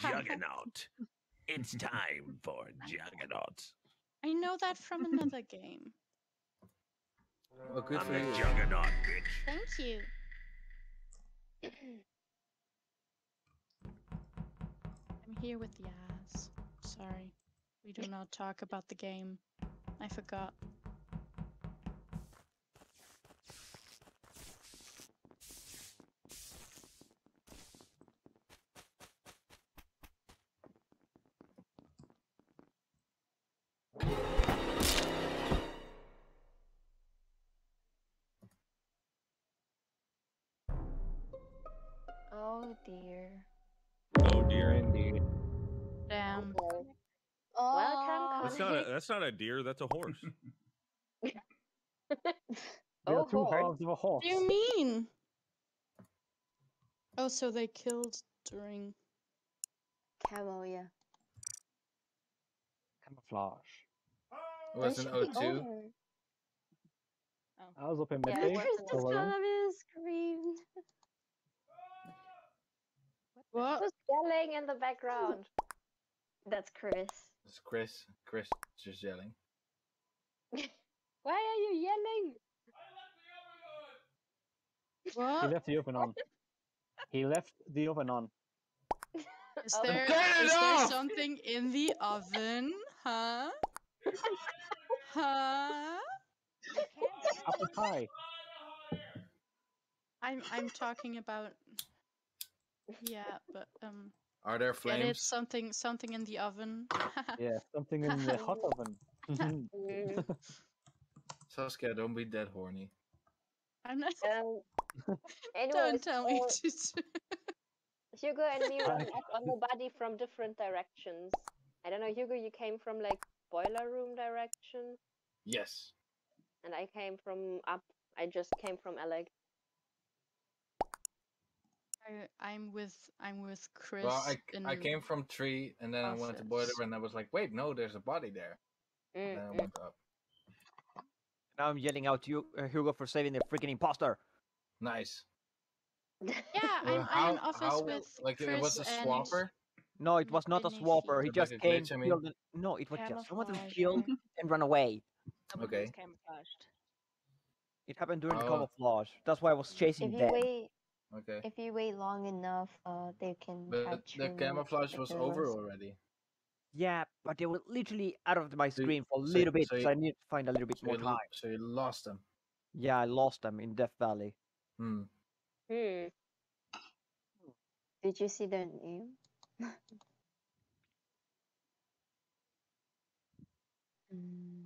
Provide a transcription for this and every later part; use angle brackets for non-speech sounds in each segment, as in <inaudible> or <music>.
Juggernaut. It's <laughs> time for Juggernaut. I know that from another game. Well, good I'm for the you. Juggernaut, bitch. Thank you. I'm here with the ass. Sorry. We do not talk about the game. I forgot. Dear. Oh dear, indeed. Damn. Okay. Oh, Welcome, That's not a that's not a deer. That's a horse. We <laughs> <laughs> Oh, are two horse. halves of a horse. What do you mean? Oh, so they killed during. Camel, yeah. Camouflage. It was They an should O2. over. I was up in Yeah, midday. Chris just alone. kind of screamed. What? Who's yelling in the background? That's Chris. It's Chris. Chris just yelling. <laughs> Why are you yelling? He What? left the oven on. <laughs> He left the oven on. Is Oh. there, Turn it is there something in the oven? Huh? <laughs> Huh? Apple pie. I'm I'm talking about. Yeah, but um, Are there flames? get it? flames? Something something in the oven. <laughs> Yeah, something in the hot <laughs> oven. <laughs> Saskia, don't be that horny. I'm not. um, anyways, Don't tell me so to. Hugo and me I- run up on the body from different directions. I don't know, Hugo, you came from like boiler room direction, Yes. and I came from up. I just came from Elec. I, I'm with I'm with Chris. Well, I, in I came from tree and then I went to boiler office. and I was like, wait, no, there's a body there. And then I Mm, went up. Now I'm yelling out to you, uh, Hugo, for saving the freaking imposter. Nice. mm. <laughs> Yeah, Well, I'm, I'm in office with like Chris it was a and swapper? No, it was not a swapper. He It's like just came, glitch, I mean. killed, and- no, it was just someone who killed and ran away. Someone who was Okay. camouflaged. It happened during the Oh. camouflage. That's why I was chasing if them. wait, Okay. if you wait long enough, uh, they can But catch the you camouflage was over already. Yeah, but they were literally out of my So screen for a so- little bit, so so, I need to find a little bit So more you, time. so you lost them. Yeah, I lost them in Death Valley. Hmm. Hmm. Did you see their name? <laughs> Mm,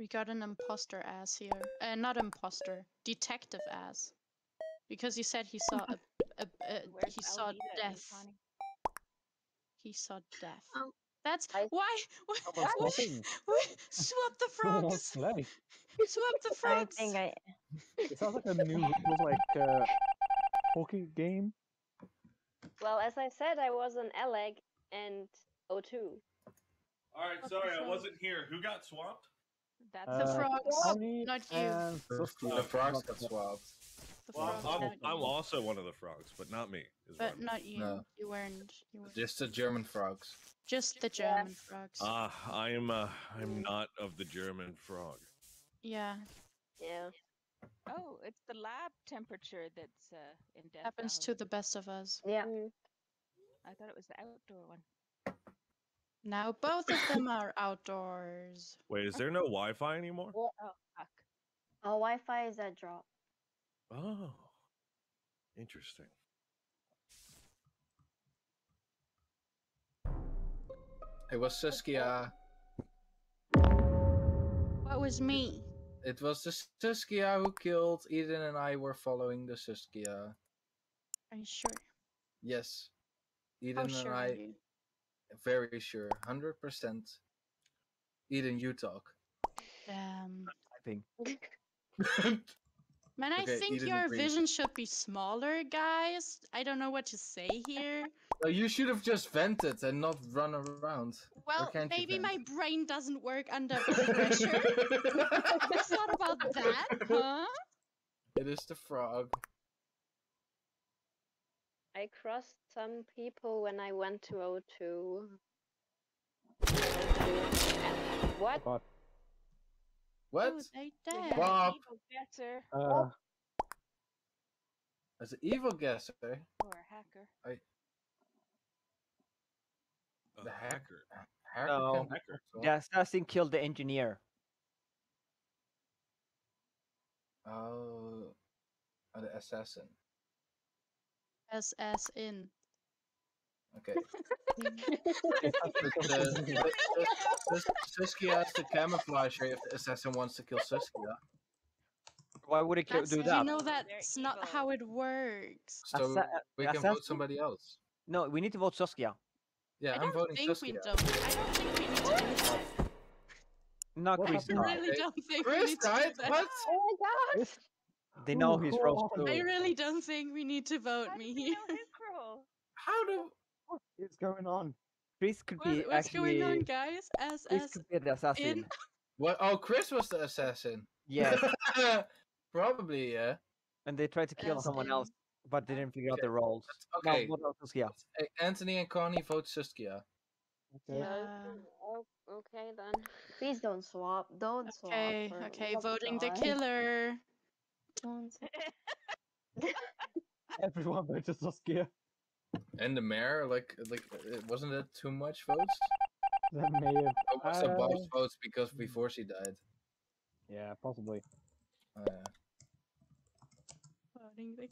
We got an imposter ass here. Uh, not imposter, detective ass. Because he said he saw a, a, a <laughs> Where's he saw Alita death. He saw death. Oh. That's I- why. <laughs> why, why why- swap the <laughs> frogs. Swap the I frogs. think I. It sounds like a new like uh, hockey game. Well, as I said, I was on Elec and O2. All right, sorry, I wasn't here. Who got swapped? That's The Uh, frogs, Coni not you. The, Saskia. the frogs got swapped. The Well, frogs, I'm, I'm also one of the frogs, but not me. Is But I'm- not you. No. You weren't. You weren't. Just the German frogs. Just the Yeah. German frogs. Ah, I am. Uh, I'm not of the German frog. yeah, Yeah. oh, it's the lab temperature that's uh, in Death happens to the best of us. Yeah. I thought it was the outdoor one. Now both of them are outdoors. Wait, is oh. there no Wi-Fi anymore? Oh, fuck. Our Wi-Fi is at drop. Oh, interesting. It was Saskia. What was me? It was the Saskia who killed Edan and I were following the Saskia. Are you sure? Yes. How Edan and sure are I you? Very sure. Hundred percent. Edan, you talk. Damn. I think. <laughs> Man, I Okay, think Edan your agrees. vision should be smaller, guys. I don't know what to say here. Well, you should have just vented and not run around. Well, maybe my brain doesn't work under pressure. <laughs> it's not about that, huh? It is the frog. I crossed some people when I went to O2. What? God. What? Oh, they We dead. Bob. evil guesser Uh, As an evil guesser, or a hacker. A The hacker. hacker No. can hack also. The assassin killed the engineer. Oh, uh, the assassin. As as in. Okay. <laughs> The, the, <laughs> Sus- Suskia is the camouflager if the assassin wants to kill Suskia. Why would he ki- That's, do you that? know that's not evil. how it works. So Assa- uh, we the can vote somebody else. No, we need to vote Saskia. Yeah, I I'm don't voting think we don't. I don't think we need to do that. Not What Chris. I really don't think we need to died? do that. What? Oh my god! This, They know Ooh, he's go Rose on. I really don't think we need to vote How me did here. know his role? How do? what is going on? Chris could What, be what's actually. going on, guys? As Chris as could be the assassin. in. What? Oh, Chris was the assassin. Yeah. <laughs> Probably, yeah. and they tried to kill As someone in. else, but they didn't figure out Okay, the roles. Okay. No, else was Hey, eh, Anthony and Coni vote Suskia. Okay. Yeah. Oh, okay then. Please don't swap. Don't swap. Okay, okay, voting the killer. Don't swap. <laughs> <laughs> Everyone voted Saskia. And the mayor, like, like, uh, wasn't it too much votes? That may have. Or was it Bob's Uh, votes because before she died? Yeah, possibly. Uh, Voting the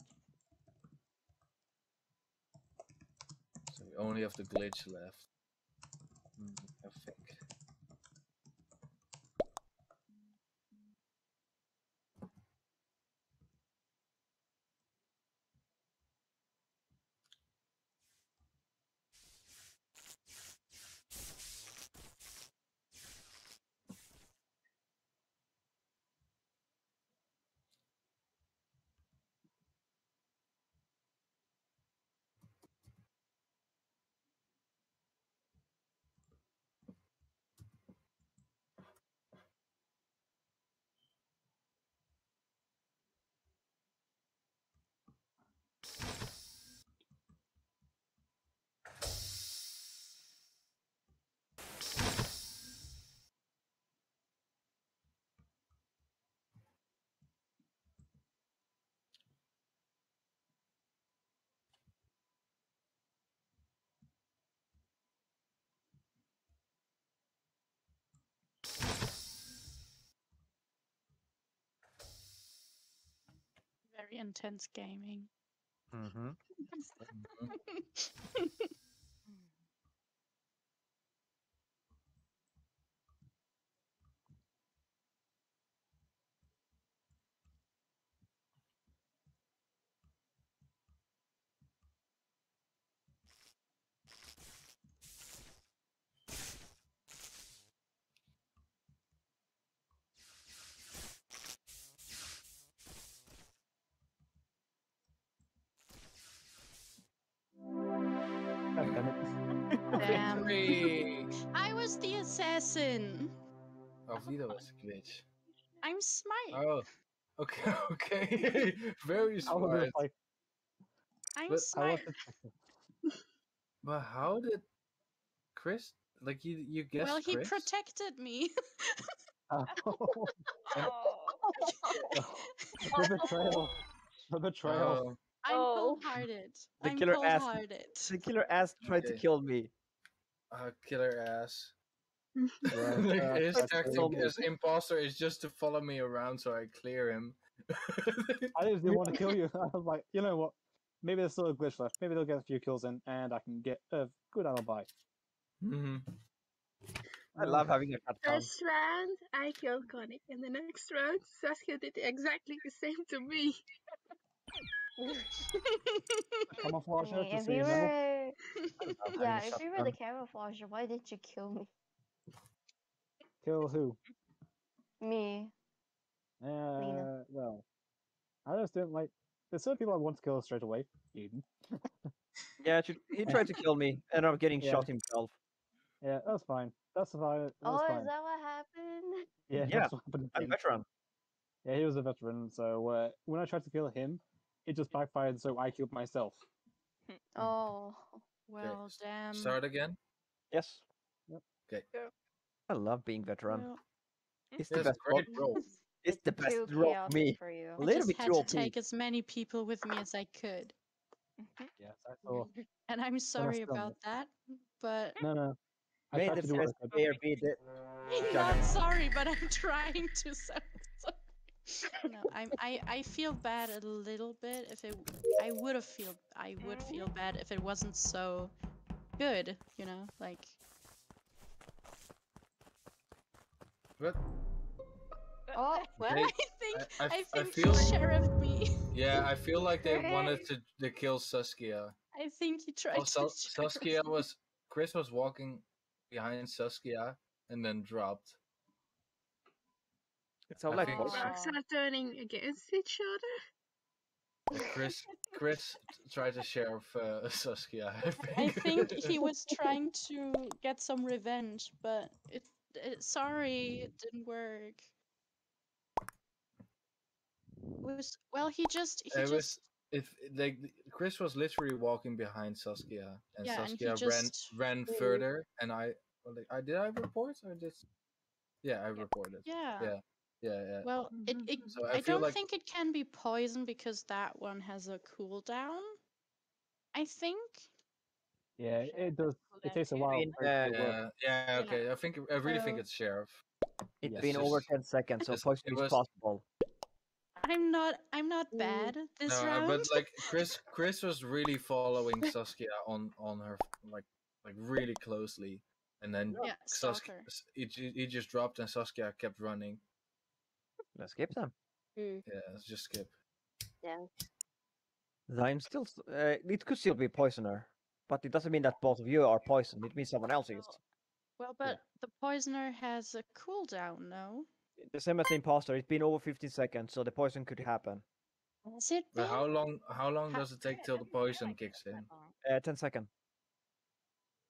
so we only have the glitch left. Hmm, I think. Very intense gaming. Mm-hmm. <laughs> <laughs> assassin. Oh, Vito was a glitch. I'm smart. Oh, okay, <laughs> okay. Very smart. just like, I'm but I I smart. <laughs> But how did Chris? Like you, you guessed Well, he Chris? protected me. <laughs> oh, the betrayal. The betrayal. Oh, I'm Oh. cold-hearted. The I'm killer asked- cold-hearted. The killer ass tried to kill me. uh, killer ass. <laughs> Yeah, Like, His that's tactic so as imposter is just to follow me around so I clear him. <laughs> I just didn't want to kill you. <laughs> I was like, you know what? Maybe there's still a glitch left. Maybe they'll get a few kills in, and I can get a good alibi. hmm I love having a cat phone. First round, I killed Coni. In the next round, Saskia did exactly the same to me. Camouflage I mean, to if see you were, yeah, if you were the shotgun. camouflager, why didn't you kill me? Kill who? Me. Uh, well, I just didn't like. There's certain people I want to kill straight away. Edan. <laughs> Yeah, he tried to kill me. Ended up getting Yeah. shot himself. Yeah, that's fine. That's fine. That's Oh, fine. is that what happened? Yeah, <laughs> Yeah, that's what happened to I'm a veteran. Yeah, he was a veteran, so uh, when I tried to kill him, it just backfired, so I killed myself. Oh. Well, s- damn. Start again. Yes. Okay. I love being veteran. Well, It's the best great role. roll. It's the best role for me. for you. A I little just bit had to take as many people with me as I could, mm-hmm. Yes, I saw. <laughs> and I'm sorry still about that. But No, no. I Made the to do what I best could. player beat it. I'm not sorry, but I'm trying to. <laughs> So, so- no, I'm. I I feel bad a little bit if it. I would have feel. I would feel bad if it wasn't so good. You know, like. But Oh, <laughs> well. They- I think. I think feel- he sheriffed me. yeah, I feel like they <laughs> wanted to, to kill Saskia. I think he tried Oh, Sa- <laughs> to. sheriff Saskia me. was Chris was walking behind Saskia and then dropped. It's all I like think- Rocks are turning against each other. Chris Chris tried to sheriff uh, Saskia. I think. I think he was trying to get some revenge, but it, it sorry, it didn't work. It was well, he just he It just was if like Chris was literally walking behind Saskia, and Yeah, and he Saskia just- ran ran Mm. further, and I like I did I report or just yeah I reported yeah. yeah yeah yeah. Well, it, it So I I, don't like- think it can be poison because that one has a cooldown. I think. Yeah, it does. It takes a while. mean, for it to work. Yeah, yeah, okay. I think I really think it's sheriff. It's Yes. been Just- over 10 seconds, so just- poison it is was- possible. I'm not. I'm not Mm. bad this No, round. but like Chris, <laughs> Chris was really following Saskia on on her like like really closely, and then yeah, Saskia stalker. he, he just dropped and Saskia kept running. Let's skip them. Mm, Yeah, let's just skip. yeah. I'm still. Uh, it could still be poisoner, but it doesn't mean that both of you are poisoned. It means someone else is. Well, but the poisoner has a cooldown, no? The same as the imposter. It's been over 15 seconds, so the poison could happen. Is it? But how long how long Ha- does it take till the poison kicks in? Uh, 10 seconds.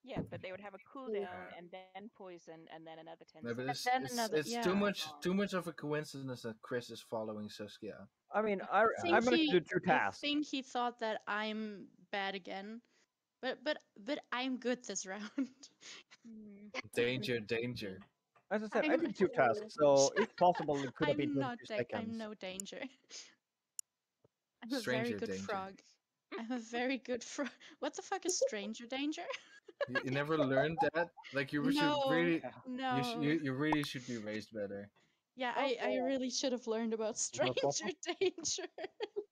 Yeah, but they would have a cooldown and then poison and then another 10 No, but seconds. it's, then it's, another- it's yeah. too much too much of a coincidence that Chris is following Saskia. I mean, I, think I'm gonna do two I think he thought that I'm bad again, but but but I'm good this <laughs> round. Hmm. <laughs> Danger, danger. As I said, I I'm- did two tasks, so if possible, it <laughs> could have been I'm not. Da- seconds. I'm no danger. I'm a Stranger very good danger. frog. I'm a very good frog. What the fuck is stranger danger? You, you never learned that? Like you should No. really No. you, sh- you you really should be raised better. yeah, I, I really should have learned about stranger danger.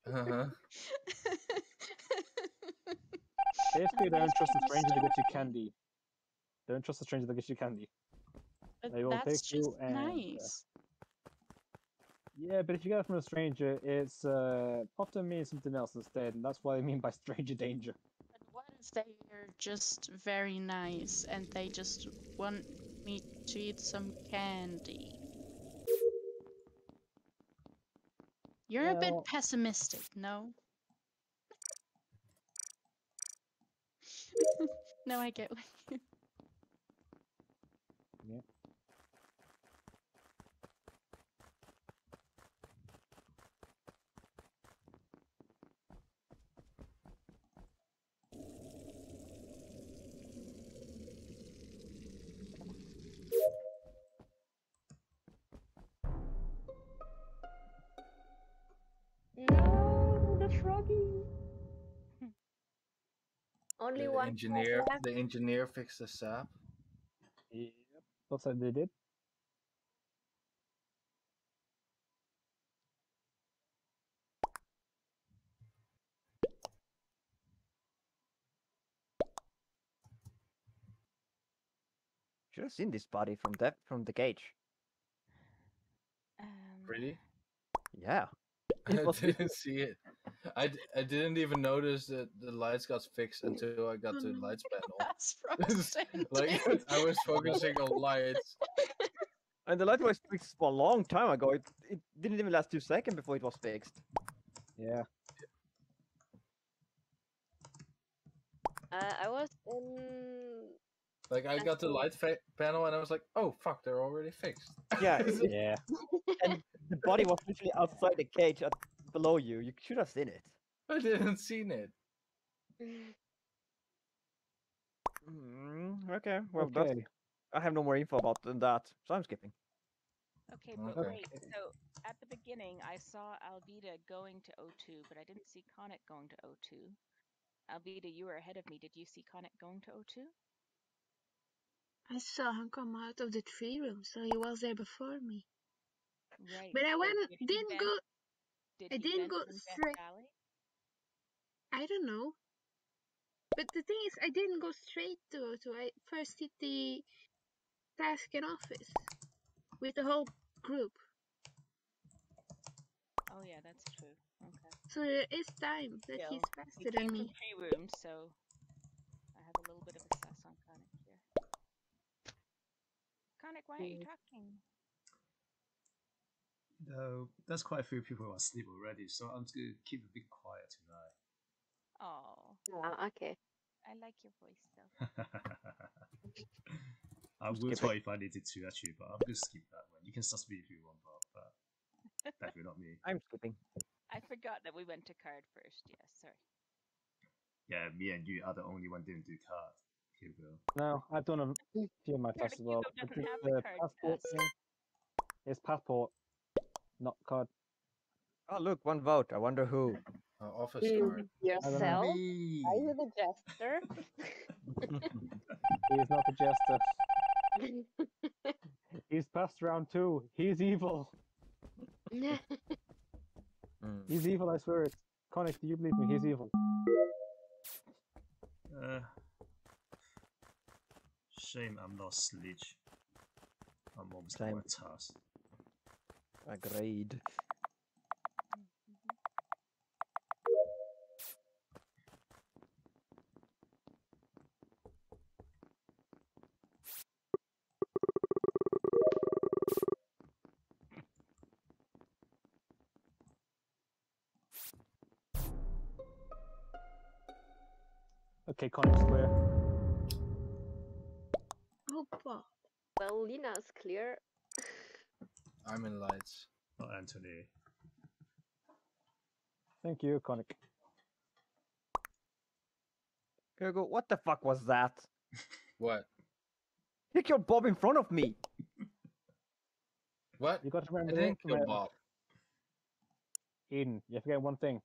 Uh-huh. Basically, don't trust a stranger to get you candy. Don't trust a stranger to get you candy. But They will that's take you and, uh. Yeah, but if you get it from a stranger, it's uh, often means something else instead, and that's what I mean by stranger danger. But what if they are just very nice and they just want me to eat some candy? You're a bit pessimistic, no? No, I get what you. Only The one engineer left. the engineer fixed the up. Yep. Looks like they did. Should have seen this body from that from the cage. Um, Really? Yeah. <laughs> I didn't see it. I, d- I didn't even notice that the lights got fixed until I got to the lights <laughs> panel. That's <laughs> frustrating. like I was focusing on lights. <laughs> And the light was fixed for a long time ago. It, it didn't even last two seconds before it was fixed. Yeah. Uh, I was in. Like I got the light fa- panel and I was like, oh fuck, they're already fixed. Yeah, Yeah. and the body was literally outside the cage at, below you. You should have seen it. <laughs> I didn't seen it. Mm, okay, well, that's, Okay. I have no more info about than that, so I'm skipping. Okay, but Okay. wait. So at the beginning, I saw Alvida going to O2, but I didn't see Conic going to O2. Alvida, you were ahead of me. Did you see Conic going to O2? I saw him come out of the tree room, so he was there before me. Right. But I went, did he didn't vent- go. Did I didn't go straight-? I don't know. But the thing is, I didn't go straight to O2. I first did the task in office with the whole group. Oh yeah, that's true. Okay. So there is time that Still, he's He faster than me. tree rooms, so I have a little bit of a sus on Conic here. Conic, why aren't you talking? No, there's quite a few people who are asleep already, so I'm just gonna keep a bit quiet tonight. Oh, Ah, okay. I like your voice though. <laughs> I Skip would it. if I needed to actually, but I'm gonna skip that one. You can sus me if you want, Bob, but <laughs> definitely not me. I'm skipping. I forgot that we went to card first. Yes, sorry. Yeah, me and you are the only one didn't do card. Here we go. No, I've done a few of my Sure, tests as well. Hugo I doesn't did have a the card passport It's passport, not card. Oh, look, one vote. I wonder who. Uh, office You card. yourself? Me. Are you the jester? <laughs> He's not the jester. <laughs> He's past round two. He's evil. Mm. <laughs> He's evil, I swear it. Conic, do you believe me? He's evil. Uh, shame I'm not Sledge. I'm almost Same. on a task. Agreed. Okay, Conic square. Oh, Bob. well, Lena's clear. I'm in lights. Not Anthony. Thank you, Conic. Hugo, what the fuck was that? <laughs> What? You killed Bob in front of me. <laughs> What? You got to I remember didn't kill thing, Bob. Edan, you're forgetting one thing.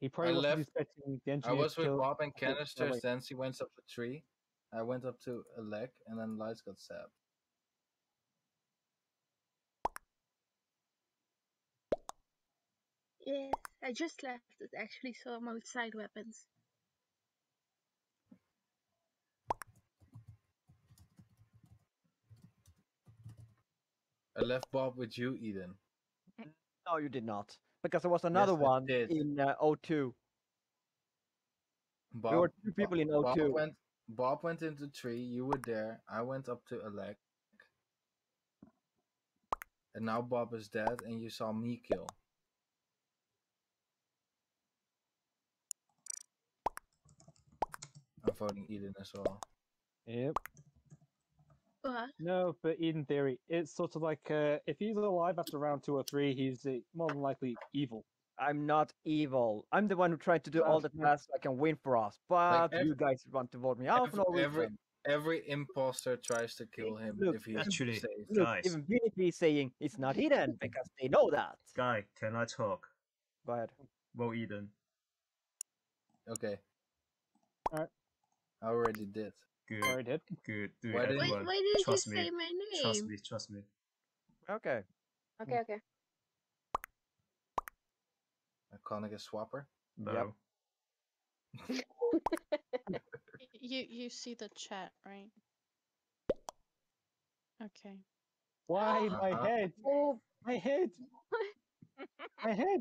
He probably I wasn't left- expecting the I was with kill. Bob and Oh, no, canisters, wait. then she went up the tree. I went up to a leg, and then lights got stabbed. Yes, I just left it actually, so I'm outside weapons. I left Bob with you, Edan. No, you did not. Because there was another I one did. in uh, O2. Bob, There were two people in Bob O2. went. Bob went into the tree. You were there. I went up to a leg. And now Bob is dead, and you saw me kill. I'm voting Edan as well. Yep. What? No, but in theory, it's sort of like uh, if he's alive after round two or three, he's uh, more than likely evil. I'm not evil. I'm the one who tried to do all the tasks I can win for us. But ev- you guys want to vote me out for no Every, every every imposter tries to kill him Look, if he's Actually, safe. Look, Guys. even BNP is saying it's not Edan because they know that. Guy, can I talk? Go ahead. Well, Edan. Okay. Alright. I already did. Good. Already did. Good. Do Why didn't- Why, everyone. why did you Trust me. say my name? Trust me. Trust me. Okay. Okay, okay. Iconic is swapper. No. Yep. <laughs> You you see the chat, right? Okay. Why my Uh-huh. head? Oh, My head! <laughs> My head!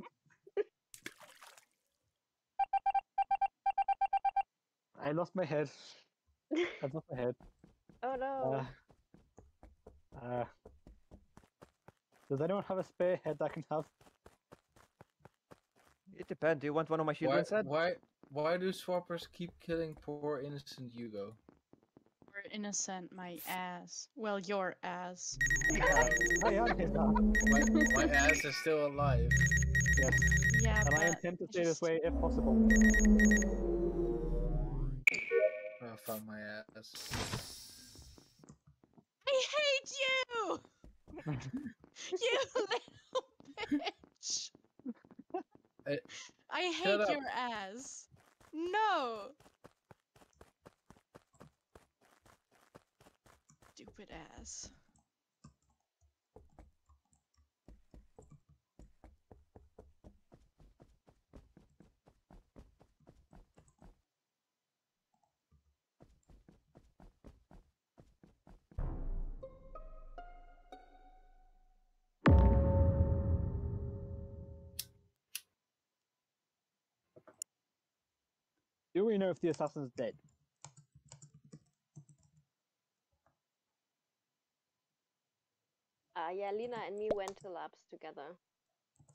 I lost my head. I've lost my head. <laughs> oh no. Uh, uh, does anyone have a spare head I can have? It depends. Do you want one of my Why, children's head? why why do swappers keep killing poor innocent Hugo? Or innocent, my ass. Well, your ass. I am his now. My, my ass is still alive. Yes. Yeah, And I intend to I stay this way if possible. I my ass. I hate you! <laughs> you little bitch! Hey, I hate your ass. No! Stupid ass. Do we know if the assassin's dead? Uh, yeah, Lena and me went to labs together.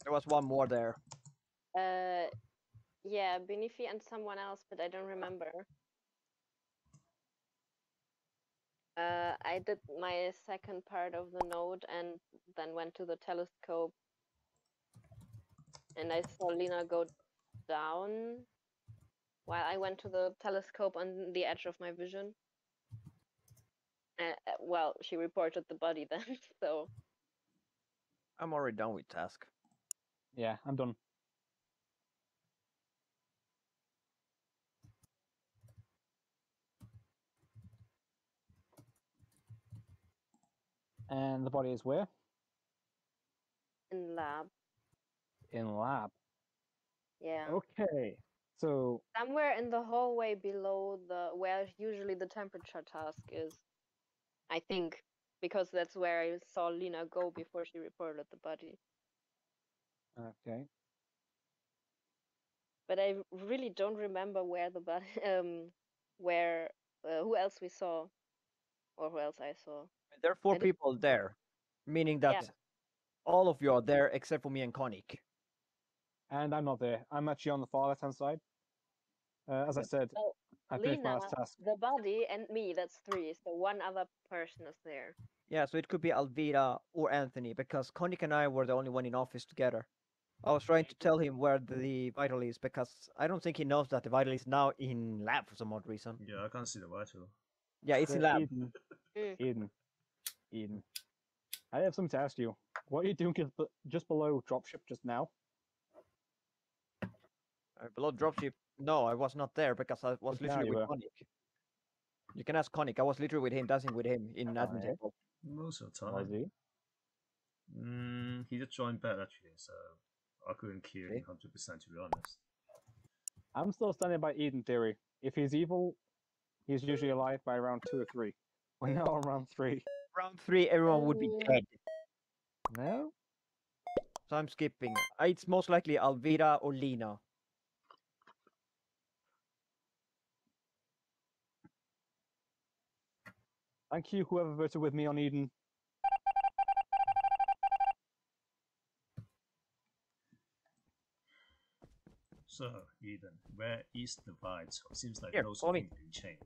There was one more there. Uh, yeah, Biniffi and someone else, but I don't remember. Uh, I did my second part of the node and then went to the telescope. And I saw Lena go down while I went to the telescope on the edge of my vision. Uh, well, she reported the body <laughs> then, so I'm already done with task. Yeah, I'm done. And the body is where? in lab, In lab. yeah. Okay. So somewhere in the hallway below the where usually the temperature task is i think because that's where i saw lena go before she reported the body okay. but i really don't remember where the body <laughs> um where uh, who else we saw or who else i saw There are four people there, meaning that Yeah. all of you are there except for me and Conic. And I'm not there. I'm actually on the far left hand side. Uh, as I said, well I finished my last task. the body and me that's three so one other person is there Yeah, so it could be Alvida or Anthony because Conic and I were the only one in office together. I was trying to tell him where the vital is because I don't think he knows that the vital is now in lab for some odd reason. Yeah, I can't see the vital. Yeah, it's in Uh, lab. Edan. <laughs> Mm. Edan. Edan. I have something to ask you. What are you doing just, be- just below dropship just now? Uh, below dropship. No, I was not there because I was But literally you with were. Conic. You can ask Conic. I was literally with him, dancing with him in admin Alright. table. Most of the Was time. he? Mm, he just joined back actually, so I couldn't kill him hundred percent to be honest. I'm still standing by Edan theory. If he's evil, he's usually alive by around two or three. <laughs> We're now on round three. Round three, everyone would be Oh. dead. No? So I'm skipping. Uh, It's most likely Alvida or Lena. Thank you, whoever voted with me on Edan. So, Edan, where is the vital? Seems like Here, loads follow of me. things been.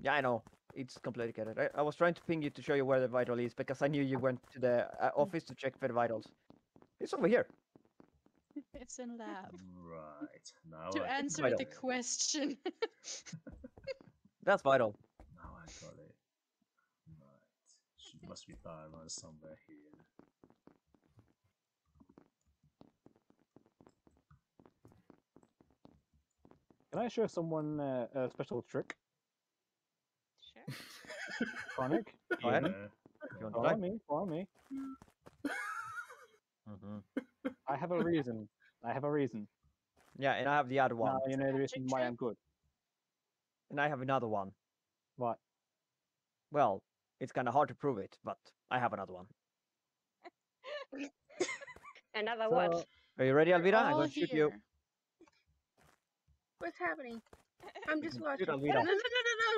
Yeah, I know. It's complicated. I, I was trying to ping you to show you where the vital is because I knew you went to the uh, office to check for the vitals. It's over here. <laughs> It's in lab. Right. Now to I answer the question. <laughs> That's vital. Now I got it. Right. She must be diamond somewhere here. Can I show someone uh, a special trick? Sure. <laughs> Chronic? Go ahead. Yeah. If you want to Follow me, follow me. <laughs> Mhm. I have a reason. I have a reason. Yeah, and I have the other one. Now you know the reason why? I'm good. And I have another one. What? Well, it's kind of hard to prove it, but I have another one. <laughs> another what So, Are you ready, Alvida? I'm going to shoot you. What's happening? I'm just <laughs> Shoot watching. <laughs> No, Alvida. no, no, no,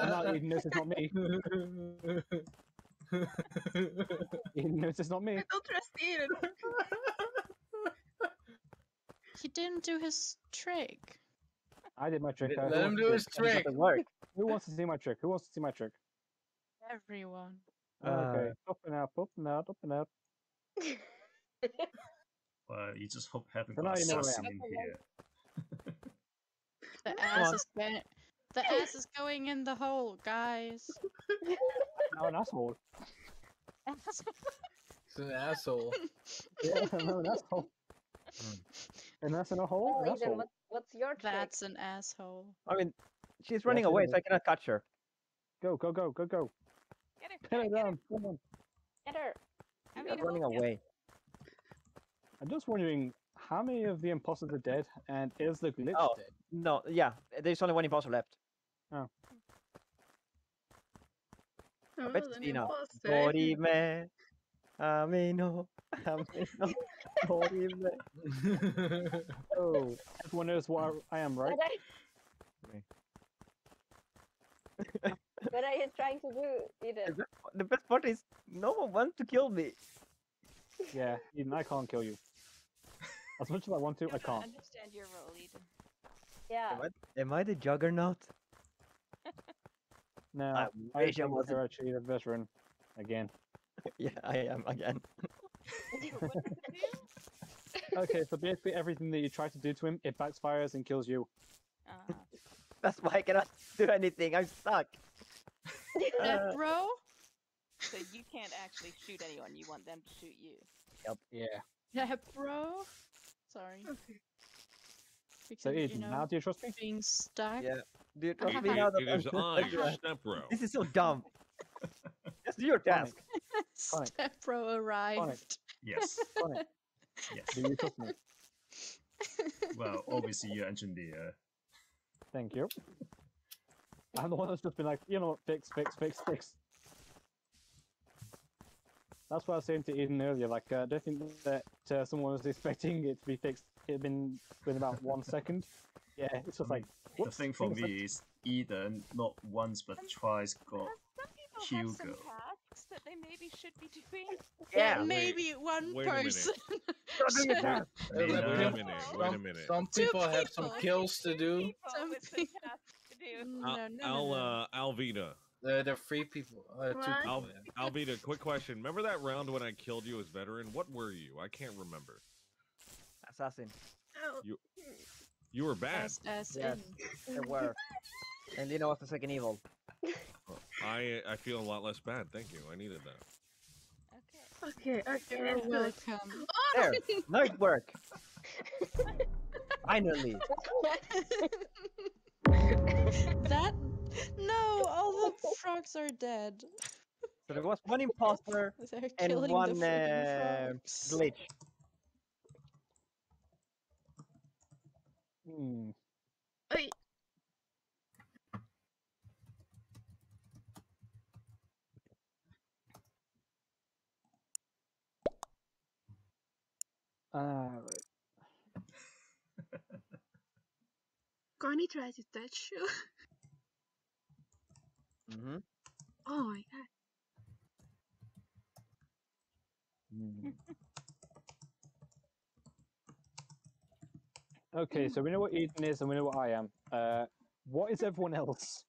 I'm not Edan knows it's not me. Edan knows it's not me. I don't trust Edan. He didn't do his trick. I did my trick. Let him do his see it? trick. Work. Who wants to see my trick? Who wants to see my trick? Everyone. Okay, Uh, up and up, up and out, up and out. Well, you just hope haven't So got know assassin in here. The ass is going. The ass is going in the hole, guys. <laughs> Now an asshole. <laughs> It's an asshole. Yeah, no, an asshole. <laughs> And that's in a hole? Well, An Ethan, asshole. what, what's your trick? That's an asshole. I mean, she's running Yes, it away, so I cannot catch her. Go, go, go, go, go. Get her. Pin Get it her. down. Come on. Get her. I She's running hold- away. I'm just wondering how many of the imposters are dead, and is the glitch Oh. dead? No, yeah, there's only one imposter left. Oh, bet oh, an Tina. imposter. Dorime, amino, amino, dorime. <laughs> Oh, everyone knows what I I am, right? What are, <laughs> what are you trying to do, Edan? The best part is no one wants to kill me. Yeah, even I can't kill you. <laughs> As much as I want to, I don't can't. understand your role, Edan. Yeah. Am I, am I the juggernaut? <laughs> No, I I wish I think wasn't. actually a veteran again. yeah, I am again. what does it do? Okay, so basically everything that you try to do to him, it backfires and kills you. Uh, That's why I cannot do anything. I'm stuck. <laughs> Dead Uh, so you can't actually shoot anyone. You want them to shoot you. Yep. Yeah. Dead bro? Sorry. Because, So you Edan, know, now do you trust me? being stuck. Yeah. Do you I trust me now that It I'm is just I, a juggernaut? Step Bro. This is so dumb. <laughs> Just do your task. Conic. Step bro arrived. Yes, Conic, <laughs> yes. do you trust me? Well, obviously you mentioned the uh, Thank you. I'm the one that's just been like, you know fix, fix, fix, fix. That's what I was saying to Edan earlier. Like, uh, I don't think that uh, someone was <laughs> expecting it to be fixed. It had been within about one second. Yeah, it's just like, mean, the thing for things me like- is Edan not once but twice got Uh, some have some Hugo. tasks that they maybe should be doing. Yeah. wait- Maybe one wait person. <laughs> Don't do your should- task. Wait a some- minute. Wait a minute. Some Two people have some kills to do. People Some with some people- to do. No, Al, no, Al, no, no. uh, Alvida. Uh, there are three people. Uh, two What? people. Al, yeah. Alvida, quick question. Remember that round when I killed you as veteran? What were you? I can't remember. Assassin. Oh, You were bad. Assassin. as Yes. in. They were. And Lena was the second evil. <laughs> I I feel a lot less bad. Thank you. I needed that. Okay. okay, okay. You're that's good. welcome. <laughs> There. Nice work. Finally. <laughs> that no, all the frogs are dead. So there was one imposter <laughs> and one the uh, glitch. hmm. Wait, Ah, right. Coni tried to touch you. Mm-hmm. Oh my god. Hmm. Okay, so we know what Edan is and we know what I am. Uh, what is everyone else?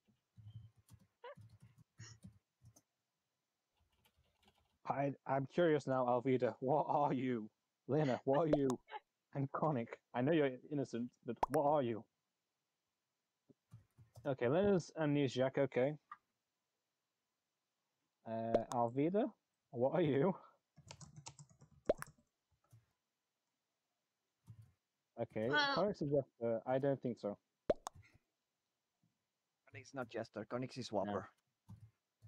<laughs> I, I'm curious now, Alvida. What are you? Lena, what are you? And Conic, I know you're innocent, but what are you? Okay, Lena's amnesiac, okay. Uh, Alvida, what are you? Okay, Well- Conic suggests, uh, I don't think so. Conic's not Jester. Conic's is Swapper.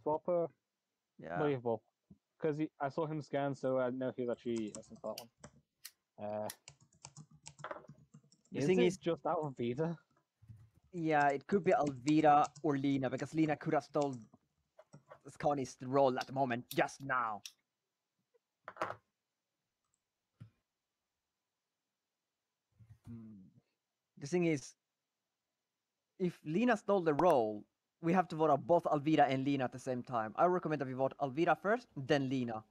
Swapper, Yeah. believable. Because I saw him scan, so I know he's actually innocent for that one. Uh, The thing is thing it is- just Alvida? Yeah, it could be Alvida or Lena because Lena could have stole Coni's role at the moment, just now. Hmm. The thing is, if Lena stole the role, we have to vote out both Alvida and Lena at the same time. I recommend that we vote Alvida first, then Lena.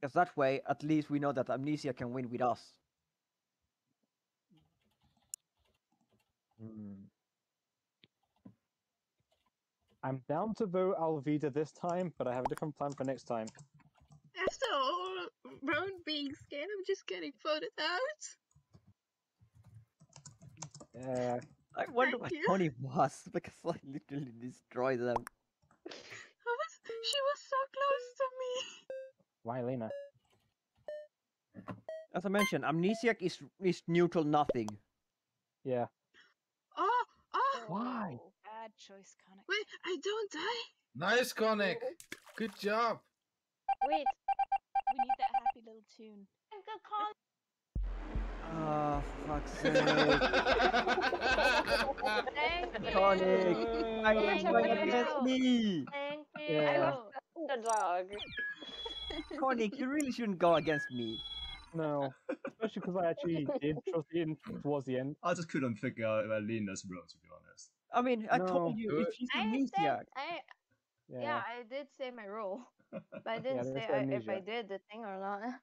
Because that way, at least we know that Amnesia can win with us. Hmm. I'm down to vote Alvida this time, but I have a different plan for next time. After all, Rowan being scared, I'm just getting voted out. Yeah. I wonder Thank what you. Coni was <laughs> because I literally destroyed them. I was, <laughs> she was so close to me. Why, Lena? As I mentioned, Amnesiac is is neutral nothing. Yeah. Oh, oh, Why? Oh, Bad choice, Conic. wait, I don't die. Nice, Conic. Good job. Wait. We need that happy little tune. Oh, ah, for fuck's <laughs> sake. Thank you. Conic! I Thank was going you. against me! Thank you. Yeah. I was the underdog. Conic, you really shouldn't go against me. No. Especially because I actually <laughs> did trust Ian towards the end. I just couldn't figure out where Lena's wrote, to be honest. I mean, I No. told you, if she's Amnesiac. I Yeah. yeah. I did say my role, <laughs> but I didn't there's say I, if I did the thing or not.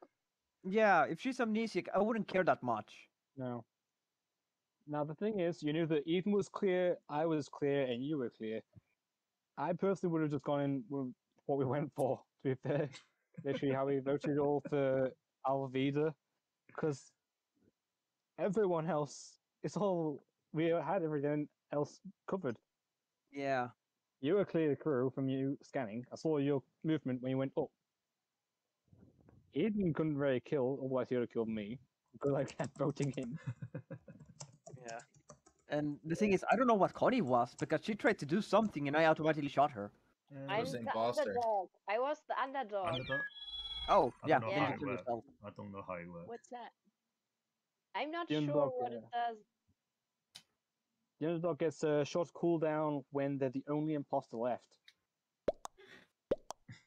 Yeah, if she's Amnesiac, I wouldn't care that much. No. Now the thing is, you knew that Ethan was clear, I was clear, and you were clear. I personally would have just gone in with what we went for. To be fair, literally how we voted all for Alvida, because everyone else, it's all we had everything else covered. Yeah. You were clear the crew from you scanning. I saw your movement when you went up. Edan couldn't really kill, otherwise he would have killed me because <laughs> I kept voting him. <laughs> Yeah. And the thing is, I don't know what Coni was because she tried to do something and I automatically shot her. I'm was the imposter. underdog. I was the underdog. Underdog? Oh, I yeah. don't Yeah. you it killed works. yourself. I don't know how it works. What's that? I'm not The sure underdog, what it does. The underdog gets a short cooldown when they're the only imposter left.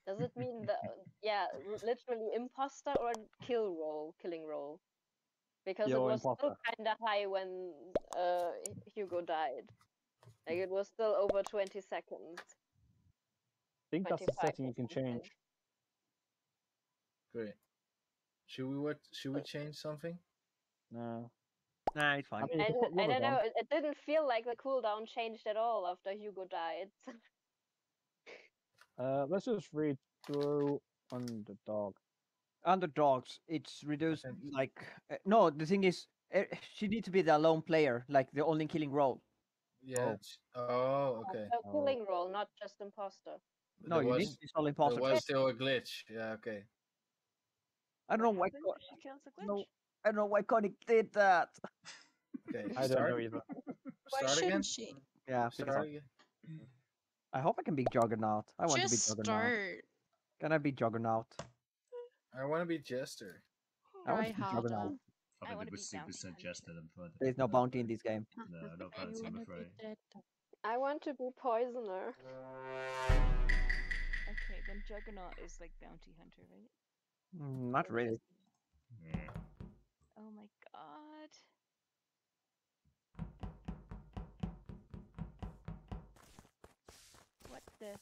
Does it mean the <laughs> yeah, literally imposter or kill roll, killing roll? Because it You're was still kind of high when uh Hugo died. Like it was still over 20 seconds. I think that's a 25 setting you can change. Great. Should we what? Should we change something? No. Nah, it's fine. I mean, I, you d- I don't know. It, it didn't feel like the cooldown changed at all after Hugo died. <laughs> Uh, let's just read through underdog. Underdogs, it's reduced like uh, no. The thing is, uh, she needs to be the lone player, like the only killing role. Yeah. Oh. Oh, okay. so killing role, not just imposter. No, there you was, need to be sole there was still a glitch. Yeah. Okay. I don't know why. happened? Con- She kills a glitch. no, I don't know why Coni did that. Okay. I don't know either. <laughs> Why Start again. shouldn't she? Yeah, Start I, again. I hope I can be Juggernaut. I want Just to be Juggernaut. start. Can I be Juggernaut? I want to be Jester. I want to be. Juggernaut. I I think wanna be super bounty hunter. suggested. There's no bounty in this game. No, no <laughs> I fancy, I'm afraid. I want to be poisoner. <laughs> Okay, then Juggernaut is like bounty hunter, right? Mm, Not really. Yeah. Oh my god. What the?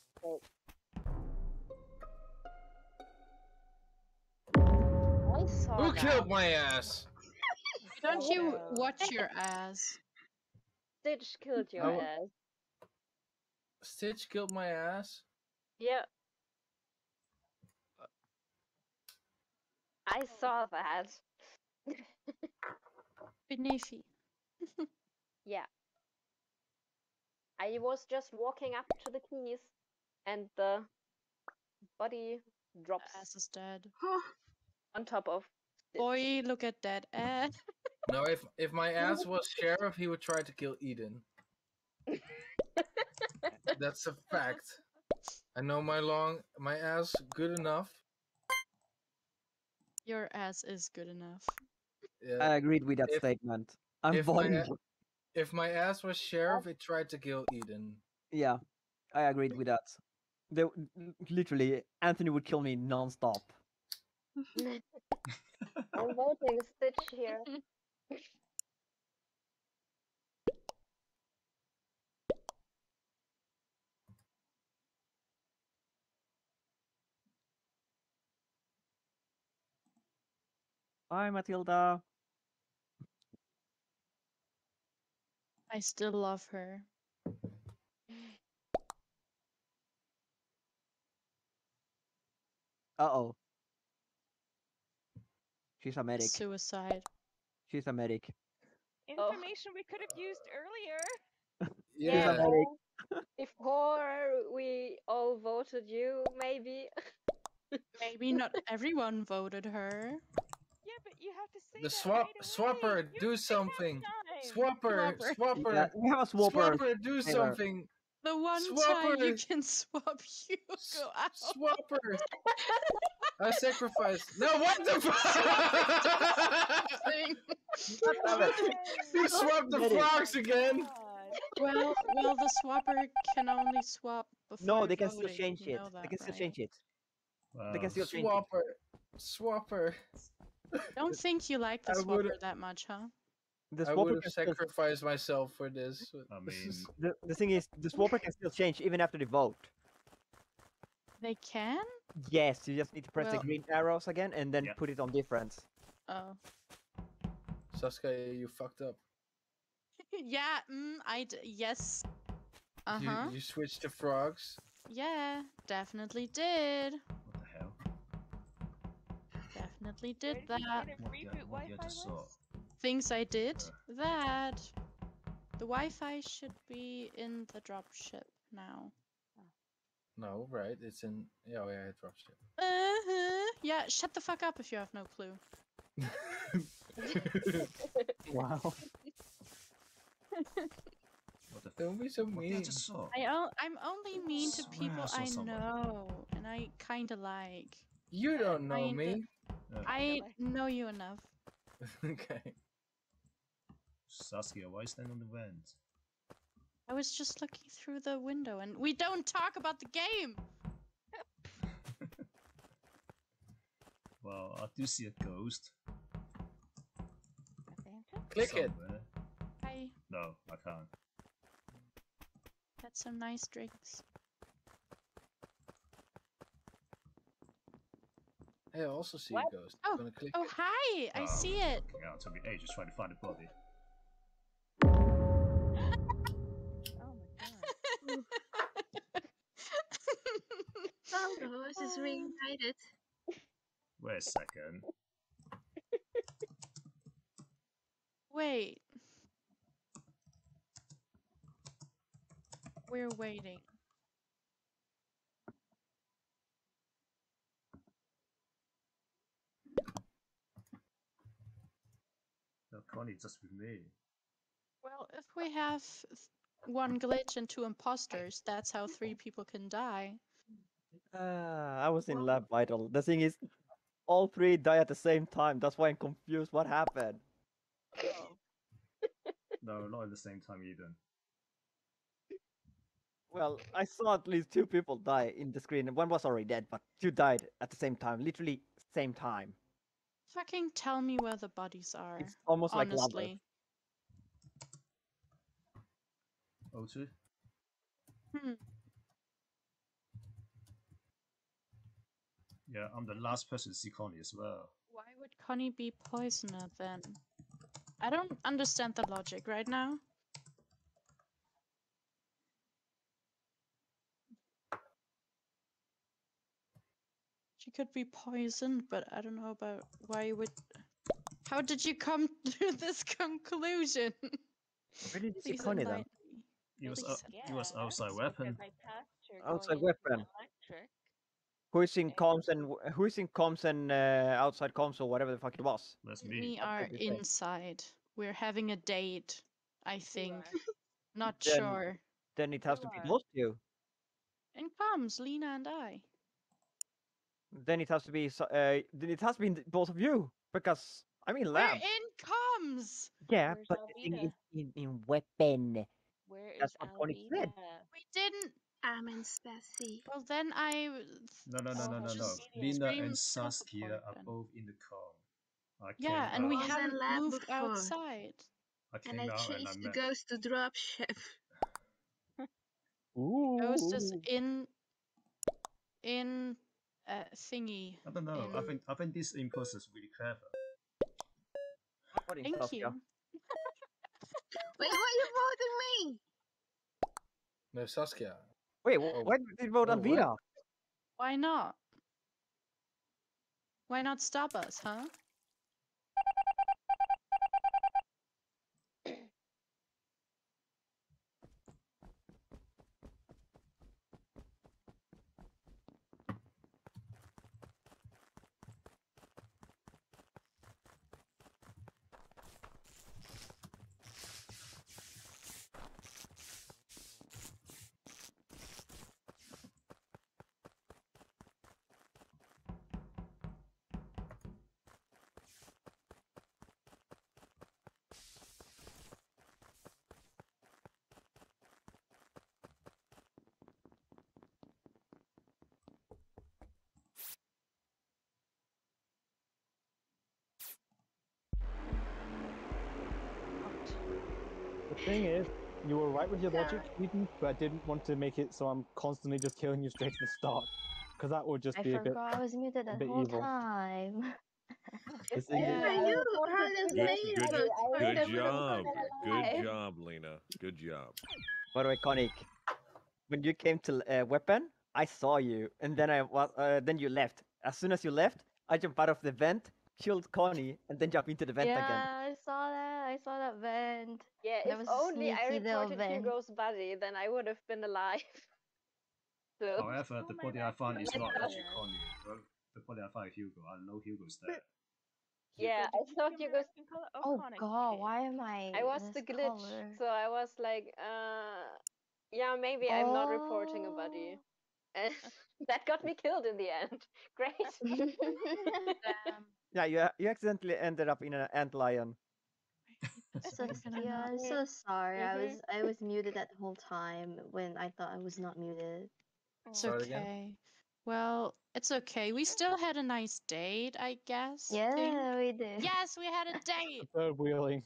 I saw Who that. killed my ass? <laughs> Don't you watch your ass? Stitch killed your Oh. ass. Stitch killed my ass. Yeah. I saw that. Beneath <laughs> Yeah. I was just walking up to the keys and the body drops Ass is dead. <gasps> On top of Stitch. Boy, look at that ass. <laughs> No, if if my ass <laughs> was sheriff, he would try to kill Edan. That's a fact. I know my long my ass good enough. Your ass is good enough. Yeah. I agreed with that If- statement. I'm if my voting. a- If my ass was sheriff, it tried to kill Edan. Yeah, I agreed with that. The, literally, Anthony would kill me non-stop. <laughs> I'm voting Stitch here. <laughs> Hi, Matilda. I still love her. Uh oh. She's a medic. Suicide. She's a medic. Information oh. we could have used earlier. <laughs> yeah. yeah. <laughs> Before we all voted you, maybe. maybe not everyone voted her. Yeah, but you have to say The swap right swapper, away. do something. time. Swapper, Swapper. swapper. Yeah, we have a swapper. Swapper, do Taylor. something. The one time you can <laughs> swap, you go out. Swapper. <laughs> I sacrificed. No, what the fuck? You swapped the Medic. frogs again. Well, well, the swapper can only swap before. No, they can still change you it. know They can still right? change it. Well, They can still change it. Swapper. Swapper. Don't think you like the I swapper that much, huh? The I swapper would have can still, sacrificed myself for this. <laughs> I mean, the, the thing is, the swapper can still change even after the vote. They can? Yes, you just need to press Well- the green arrows again and then Yeah. put it on difference. Oh. Saskia, you fucked up. <laughs> yeah, mm, I d- yes. Uh You, huh. you switched to frogs. Yeah, definitely did. What the hell? Definitely Where did did you that. kind of What the, reboot what the I Wi-Fi just was? Things I did. Uh. That. The Wi-Fi should be in the dropship now. No, right? It's in. Yeah, oh, yeah, it drops Uh huh. Yeah, shut the fuck up if you have no clue. <laughs> Wow. What the Don't be so What I, just saw. I o- I'm only mean to Swear I people saw I someone. know and I kind of like. You don't know Kinda. me. Uh, I know you enough. <laughs> okay. Saskia, why stand on the vent? I was just looking through the window and we don't talk about the game. <laughs> Well, I do see a ghost. Click it. somewhere. I No, I can't. had some nice drinks. Hey, I also see What? a ghost. Oh, I'm gonna click Oh, it. hi! I Oh, see it. fucking hell, it took me ages trying to find a body. Oh, <laughs> oh, the horse is reunited. Wait a second. Wait. We're waiting. No, Coni, just with me. Well, if we have one glitch and two imposters, that's how three people can die. Uh, I was in lab vital. The thing is, all three die at the same time. That's why I'm confused. What happened? <laughs> No, not at the same time either. Well, I saw at least two people die in the screen. One was already dead, but two died at the same time. Literally same time. Fucking tell me where the bodies are. It's almost like lava. honestly. O2? Hmm. Yeah, I'm the last person to see Coni as well. Why would Coni be poisoner then? I don't understand the logic right now. Could be poisoned, but I don't know about why you would. How did you come <laughs> to this conclusion? Where did you see Coni then? He was, Really out, sad. he was outside weapon. I passed her Outside going into the weapon. Who is in comms and who is in comms and uh, outside comms or whatever the fuck it was? That's We are could be fake. inside. We're having a date, I think. Not Then- sure. Then it has You to be are. both of you. In comes Lena and I. Then it has to be. Uh, then it has been both of you because I mean in We're in comms. Yeah, Where's but the thing is in, in weapon. Where is That's what Coni said. We didn't. I'm in Stacy. Well, then I. No, no, no, Oh, no, no, no. just Lena and Saskia are both in the car. I came Yeah, and we out, was haven't lab moved before. outside. I And I out and I chased the ghost to dropship. <laughs> Ooh. Ghost is in. In. Uh, thingy. I don't know. I think I think this imposter is really clever. Thank Saskia? you. <laughs> Wait, why you voting me? No, Saskia. Wait, Oh. why did you vote Oh, on what? Vita? Why not? Why not stop us, huh? Thing is, you were right with your logic, Edan, but I didn't want to make it so I'm constantly just killing you straight from the start. Because that would just I be a bit, forgot I was muted a the bit whole evil. time. <laughs> The thing Yeah, is, I knew Harlan's Good, name, good, so it's good job. Good job, Lena. Good job. By the way, Conic, when you came to uh, weapon, I saw you, and then I was, uh, then you left. As soon as you left, I jumped out of the vent, killed Coni, and then jumped into the vent yeah, again. I saw that. I saw that vent. Yeah, That if was only I reported. Hugo's body, then I would have been alive. <laughs> so, However, the Oh my body I found is God. not actually Coni. The- The body I found is Hugo. I know Hugo's there. yeah, I thought Hugo's. Oh god, why am I? I was this the glitch, color? so I was like, uh, yeah, maybe I'm not reporting a body. <laughs> And that got me killed in the end. <laughs> Great. Yeah, you you accidentally ended up in an ant lion. Saskia, I'm so sorry. I Mhm. was I was muted that whole time when I thought I was not muted. It's Start again. okay. Well, it's okay. We still had a nice date, I guess. Yeah, think. we did. Yes, we had a <laughs> date. third wheeling.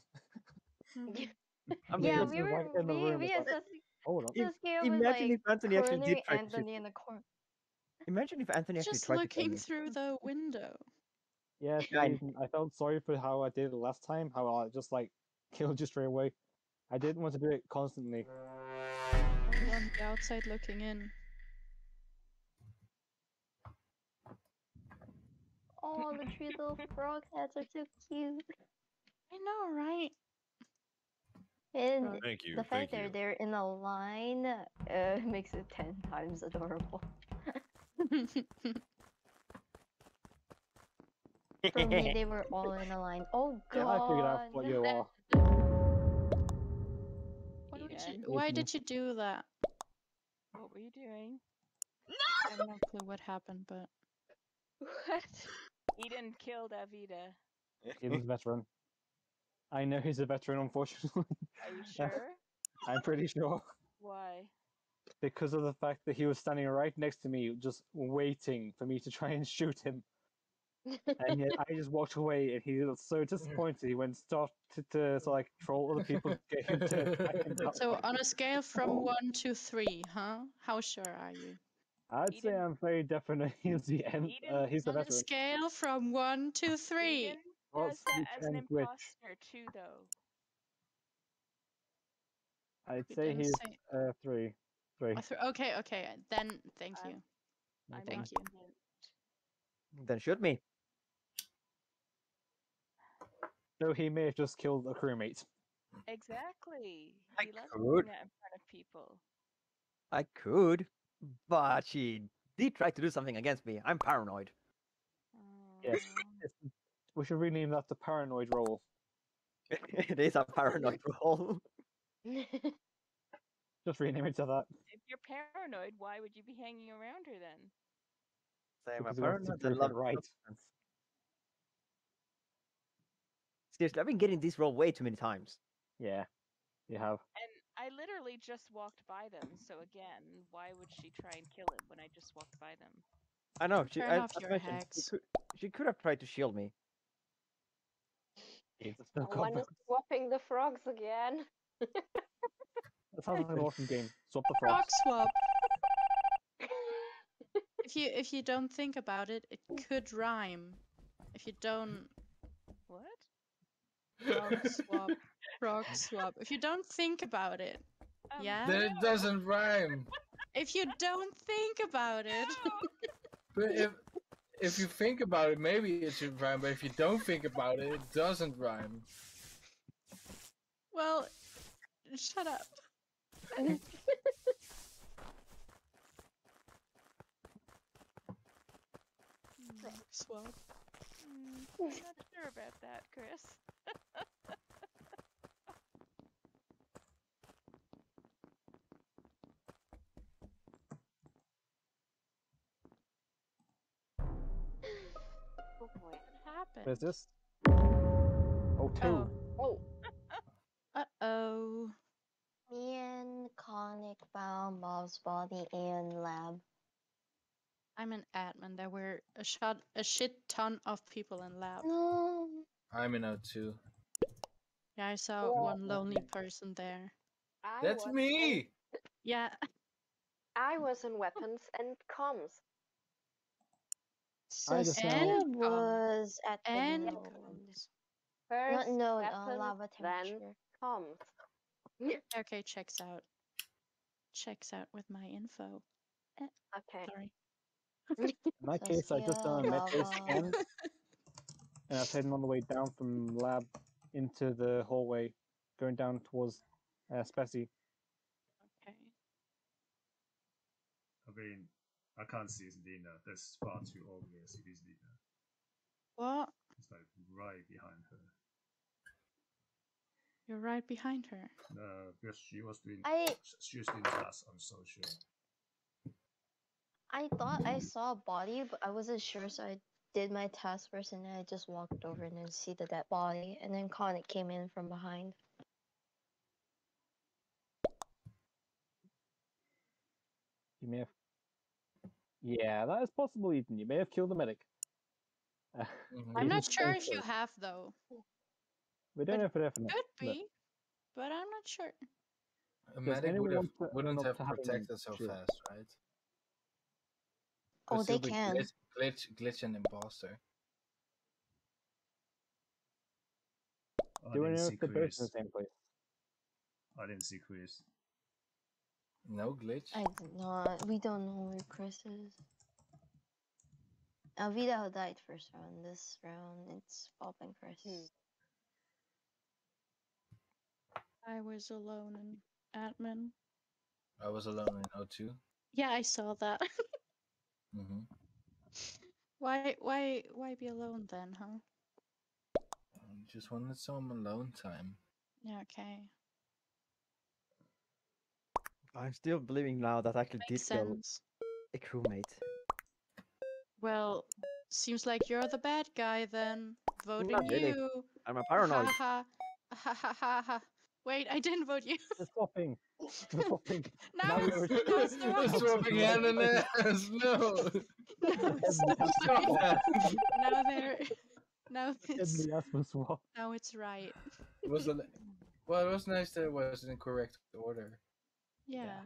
I mean, <laughs> Yeah, Just we were right in the we, room, we it's as like, Hold on. If- Saskia was imagine like if Anthony actually did cornering try to shoot- Anthony in the corner. Imagine if Anthony actually Just tried to kill looking me. through the window. Yeah, Yeah, <laughs> I- I felt sorry for how I did it last time. How I just like killed you straight away. I didn't want to do it constantly. We're on the outside looking in. Oh, the three little frog heads are so cute. I know, right? And Thank you. the fact thank that you. they're in a line uh, <laughs> makes it ten times adorable. <laughs> For me, they were all in a line. Oh Yeah, I figured out god! what you are. Why, you, why did you do that? what were you doing? No! I have no clue what happened, but <laughs> what? Edan killed Alvida. Edan's <laughs> a veteran. I know he's a veteran, unfortunately. Are you <laughs> sure? I'm pretty sure. Why? Because of the fact that he was standing right next to me, just waiting for me to try and shoot him. And yet <laughs> I just walked away, and he was so disappointed. He went started to, to like troll other people, to get him to attack him that so on a scale from one to three, huh? How sure are you? I'd say I'm very definite <laughs> he's the end. Uh, Edan- he's the On a scale from one to three. Edan What's does that as an and which? imposter too, though. I'd You say he's say- uh, three. Three. a th- okay, okay. Then thank Um, you. I'm Thank you. Then shoot me. So he may have just killed a crewmate. Exactly. I He loves could. doing that in front of people. I could, but she did try to do something against me. I'm paranoid. Yes. Um, It's- <laughs> we should rename that the paranoid role. <laughs> it is a paranoid <laughs> role. Just rename it to that. if you're paranoid, why would you be hanging around her then? So I'm a Because he wants to paranoid and prove love right. substance. Seriously, I've been getting this role way too many times. Yeah, you have. And I literally just walked by them, so again, why would she try and kill it when I just walked by them? I know. She, Turn I, off as your mentioned, hacks. She could, she could have tried to shield me. It's still One is swapping the frogs again. <laughs> That sounds like an <laughs> awesome game. Swap the frogs. Frog swap. <laughs> If you if you don't think about it, it could rhyme. If you don't What? Frog <laughs> swap, frog swap. If you don't think about it, Um, yeah. Then it doesn't rhyme. If you don't think about it, But if if you think about it, maybe it should rhyme, but if you don't think about it, it doesn't rhyme. Well, shut up. <laughs> Rock swap. Mm, I'm not sure about that, Chris. What happened? Where's this? Oh, two. Oh. Oh, <laughs> Uh oh. Me and Conic found Bob's body in lab. I'm an admin. There were a shot, a shit ton of people in lab. No. I'm in O2. Yeah, I saw one lonely person there. I That's was me! Yeah. I was in weapons and comms. I just Cecilia found- was at the and node. First Not node, uh, weapons, lava then temperature. comms. <laughs> Okay, checks out. Checks out with my info. Okay. Sorry. <laughs> In my case, I just done a Saskia, Metro scan, and I was heading on the way down from lab into the hallway, going down towards uh, Spessy. Okay. I mean, I can't see it's Lena. That's far too obvious. It is Lena. What? It's like right behind her. You're right behind her. No, because she was doing. I She was doing tasks on social. I thought I saw a body, but I wasn't sure, so I did my task first, and then I just walked over and then see the dead body, and then Conic came in from behind. You may have. Yeah, that is possible, Ethan. You may have killed the medic. Mhm. I'm not sure if you have though. We don't but know for definite. Could but- be, but I'm not sure. A medic would have, want to wouldn't have protected so shield? fast, right? Oh, they can. Glitch, glitch, glitch and imposter. I Do we know if they're both in the same place? I didn't see Chris. No glitch. I did not. We don't know where Chris is. Alvida died first round. This round, it's Bob and Chris. Hmm. I was alone in admin. I was alone in O2. Yeah, I saw that. <laughs> Mm-hmm. why, why, why be alone then, huh? Just wanted some alone time. Yeah, okay. I'm still believing now that I actually Makes did kill sense. a crewmate. Well, seems like you're the bad guy then. Voting Not really. you. I'm a paranoid. Ha ha ha ha ha ha. Wait, I didn't vote you. They're swapping. They're <laughs> swapping. Now Now it's, <laughs> now it's the right. Swapping hand in ass. <laughs> No. Now it's the right. Now they're. Now it's. the swap. Now it's right. It was a, well, it was nice that it was in correct order. Yeah.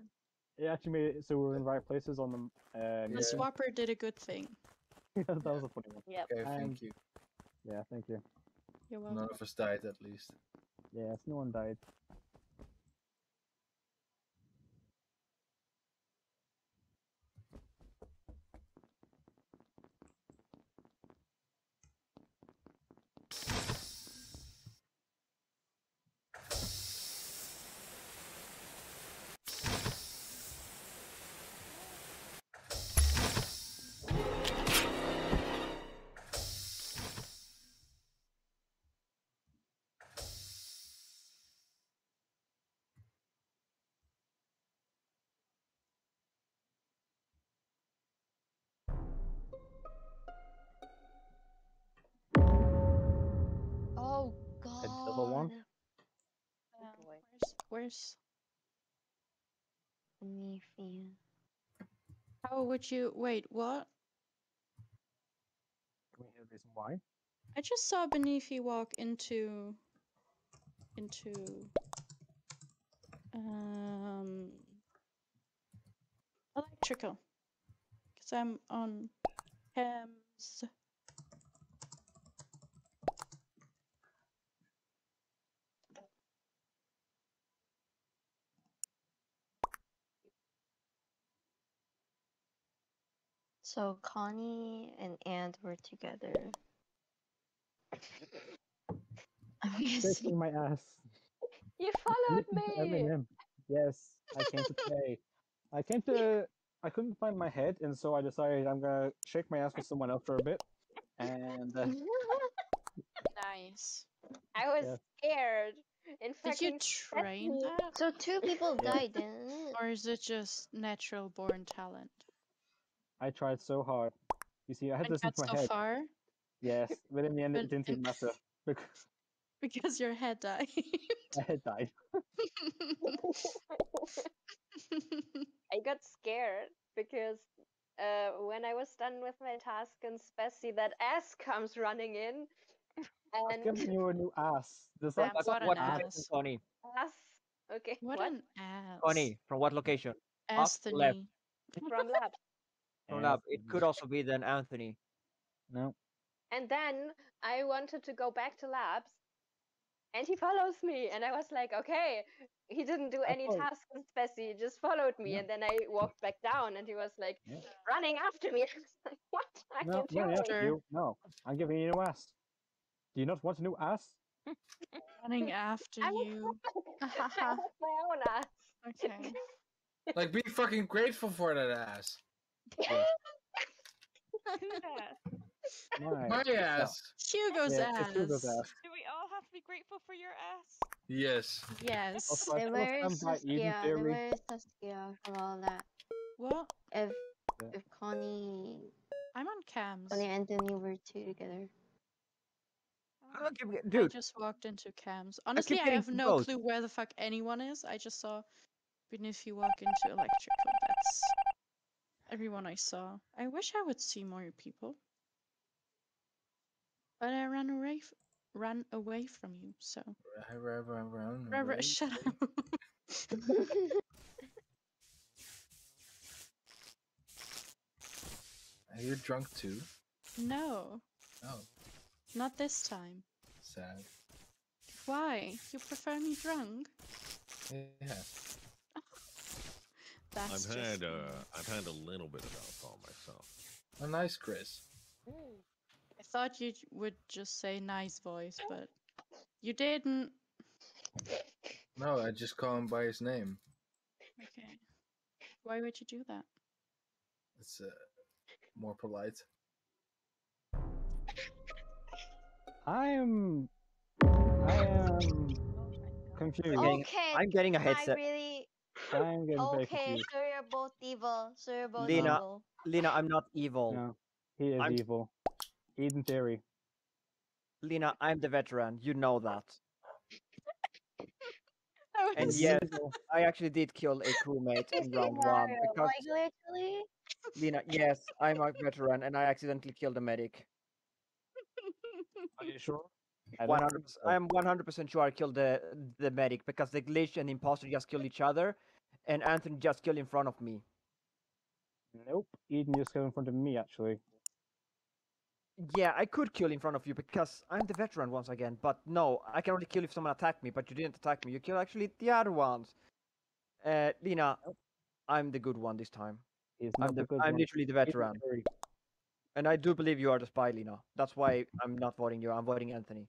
It actually made it so we were in the right places on them. Um, The swapper did a good thing. <laughs> that was a funny one. Yep. Okay, Um, thank you. Yeah, thank you. You're welcome. None of us died at least. Yes, no one died. Where's, where's? Nephia. How would you wait? What? Can we hear the reason why? I just saw Biniffi walk into into um electrical because I'm on chems. So Coni and Ant were together. <laughs> I'm guessing. Shaking my ass. <laughs> You followed Listen to me. Eminem. Yes, I came to play. I came to. I couldn't find my head, and so I decided I'm gonna shake my ass with someone else for a bit. And uh, <laughs> Nice. I was Yeah. scared. In Did you train that? So two people died, didn't it? Or is it just natural born talent? I tried so hard. You see, I had And this got into my so head. far Yes, but in the end, it <laughs> didn't even matter <laughs> because because your head died. <laughs> my head died. I got scared because uh, when I was done with my task in Spessy, that ass comes running in. I've And given you a new ass. There's like That's What, what what an location, ass. Coni? ass. Okay, what, what? an ass. Coni, from what location? Up, left. From lab. From lab. It could also be then Anthony. No. And then I wanted to go back to labs, and he follows me, and I was like, okay, he didn't do any thought- task in Spessy, he just followed me, Yeah. and then I walked back down, and he was like Yeah. running after me. <laughs> I was like, what are No, you no, doing? yeah, you, no. I'm giving you a new ass. Do you not want a new ass? Running <laughs> after I was you. <laughs> I have my own ass. Okay. Like, be fucking grateful for that ass. <laughs> My, My ass. Hugo's yeah, ass. Hugo's ass. Do we all have to be grateful for your ass? Yes. Yes. Also, I Then where's stand Saskia? Then theory. where's Saskia from all that? What? If Yeah. if Coni I'm on cams. Coni and Anthony were two together. Oh. I keep get- I just walked into cams. Honestly, I getting have no both. clue where the fuck anyone is. I just saw even if you walk into electrical, that's everyone I saw. I wish I would see more people. But I ran away f- ran away from you, so right, Rubber, right. shut up. <laughs> Are you drunk too? no, Oh, not this time. sad. Why? You prefer me drunk? Yeah. That's I've just had mean. uh, I've had a little bit of alcohol myself. Oh, nice, Chris. I thought you would just say nice voice, but you didn't. No, I just call him by his name. Okay. Why would you do that? It's uh, more polite. I am. I am confused. getting- Okay, I'm getting a I headset. really I'm getting okay. confused. So you're both evil. So you're both Lena, evil. Lena, I'm not evil. No, he is I'm- evil. Edan theory. Lena, I'm the veteran. You know that. <laughs> That And yes, <laughs> I actually did kill a crewmate in round one because like literally. Lena, yes, I'm a veteran and I accidentally killed a medic. Are you sure? I don't One think hundred. I'm one hundred percent sure I killed the the medic because the glitch and the imposter just killed each other, and Anthony just killed in front of me. Nope. Edan just killed in front of me, actually. Yeah, I could kill in front of you because I'm the veteran once again. But no, I can only kill if someone attacked me. But you didn't attack me. You killed actually the other ones. Uh, Lena, I'm the good one this time. I'm the, the I'm literally the veteran, and I do believe you are the spy, Lena. That's why I'm not voting you. I'm voting Anthony.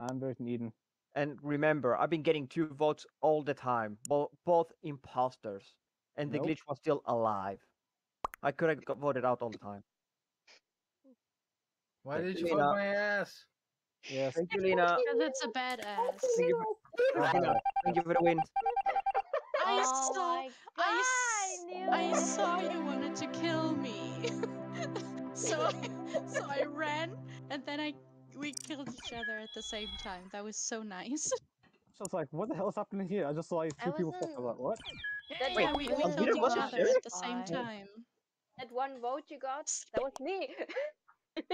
I'm voting Eden. And remember, I've been getting two votes all the time, bo- both imposters, and the Nope. glitch was still alive. I could have got voted out all the time. Why Thank did you, you fuck my ass? Yes. Thank you, Lena. Because it's a badass. Thank you for, <laughs> Lena, thank you for the win. I oh saw. my I, knew I saw you wanted to kill me. <laughs> so, so I <laughs> ran, and then I we killed each other at the same time. That was so nice. <laughs> So I was like, what the hell is happening here? I just saw like two people fuck. I was wasn't- like, what? That, yeah, one, we, we killed each other sheriff? at the same Fine. time. that one vote you got, <laughs> that was me. <laughs>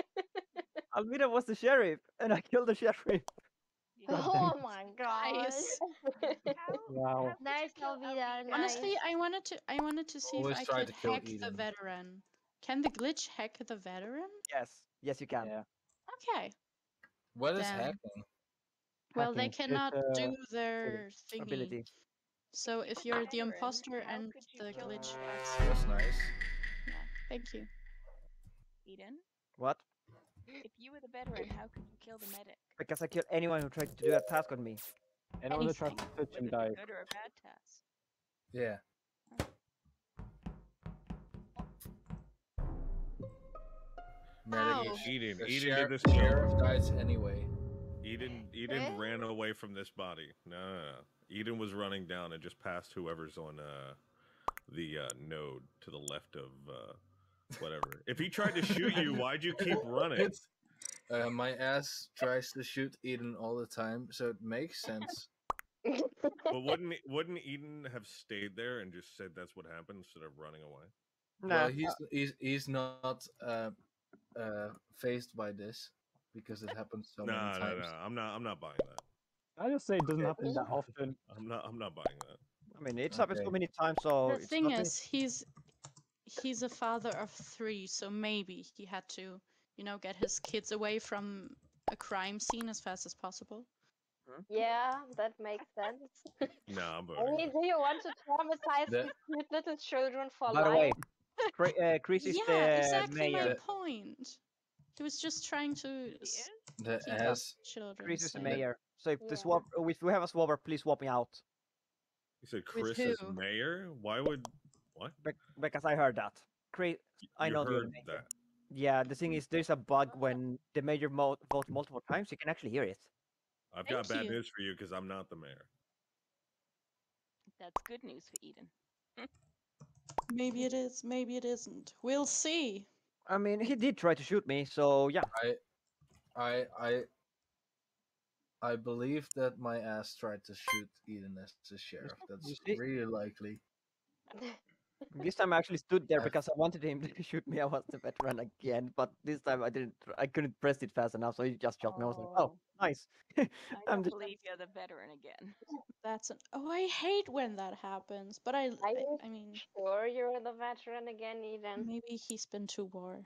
Alvida was the sheriff, and I killed the sheriff. God Oh my god! Wow. how did Nice, you kill Alvida, Alvida? Honestly, I wanted to. I wanted to see Always if I could to kill hack the veteran. Can the glitch hack the veteran? Yes, yes, you can. Yeah. Okay. What is Damn. hacking? Well, they Hacking. It's, cannot uh, do their thingy. Ability. So if you're the imposter and the glitch her? hacks you. That's nice. Yeah. Thank you. Edan, What? if you were the veteran, how could you kill the medic? Because I killed anyone who tried to do a task on me. Anyone that tries to touch him Whether dies. it's good or a bad task. Yeah. Medic is- Edan, the Edan sheriff, did this kill. sheriff dies anyway. Edan, Edan Eh? ran away from this body. No, no, no. Edan was running down and just passed whoever's on uh, the uh, node to the left of uh, whatever. If he tried to shoot you, <laughs> why'd you keep running? It's, uh, my ass tries to shoot Edan all the time, so it makes sense. <laughs> But wouldn't wouldn't Edan have stayed there and just said that's what happened instead of running away? Well, he's he's he's not uh, uh, faced by this because it happens so no, many no, times. no. I'm not. I'm not buying that. I just say it doesn't happen that often. I'm not. I'm not buying that. I mean, it's happened so many times, so the it's thing nothing- is, he's he's a father of three, so maybe he had to, you know, get his kids away from a crime scene as fast as possible. yeah, that makes sense. No, I'm <laughs> I mean, do you want to traumatize The- these cute little children for By the life? way, Cra- uh, Chris is yeah, the exactly my mayor. point. He was just trying to s- uh, The keep ass. children. Chris is the mayor. So if the swap, uh, if we have a swabber, please swap me out. You said Chris is mayor. Why would what? Bec- because I heard that. Chris, I know heard mayor. that. Yeah, the thing is, mm. there's a bug when the mayor mo- votes multiple times. You can actually hear it. I've got Thank bad you. news for you because I'm not the mayor. That's good news for Edan. <laughs> Maybe it is, maybe it isn't. We'll see. I mean, he did try to shoot me, so yeah. I I I I believe that my ass tried to shoot Edan as the sheriff. That's really likely. <laughs> This time I actually stood there because I wanted him to <laughs> shoot me. I was the veteran again, but this time I didn't. I couldn't press it fast enough, so he just shot me. I was like, oh, nice. <laughs> I I'm don't the- believe you're the veteran again. <laughs> Oh, that's an. Oh, I hate when that happens. But I, I, I mean, sure you're the veteran again, Edan? maybe he's been to war.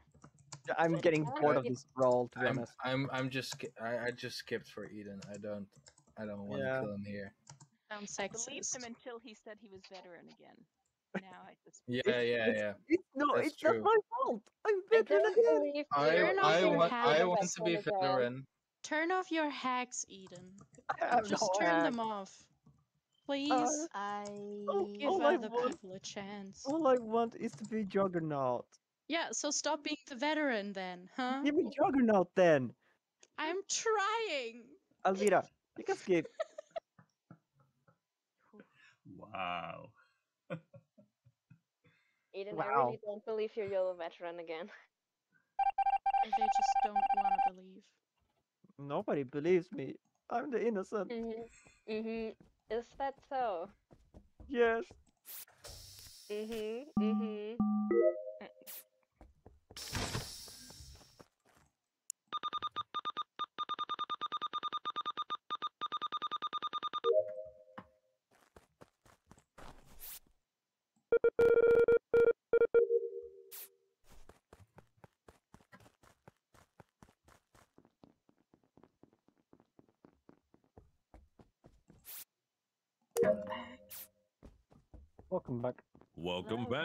I'm getting bored of this role, to be I'm honest. I'm I'm just I, I just skipped for Edan. I don't I don't want to kill him here. Sounds I believed sexist. him until he said he was veteran again. Now I just Yeah, It's- yeah, it's- yeah. It's, no, That's it's true. not my fault. I'm I veteran don't again. believe I Turn you. I your want I want to be Veteran again. veteran. Turn off your hacks, Edan. I have Just no turn hack. them off. Please. Uh, I Give all I other want- people a chance. All I want is to be Juggernaut. Yeah, so stop being the veteran then, huh? Give me Juggernaut then. I'm trying. Alvida, you can skip. <laughs> Wow. <laughs> Edan, I really don't believe you're, you're veteran again. They just don't want to believe. Nobody believes me. I'm the innocent. Mm-hmm. Mm-hmm. Is that so? Yes. Mm-hmm. Mm-hmm.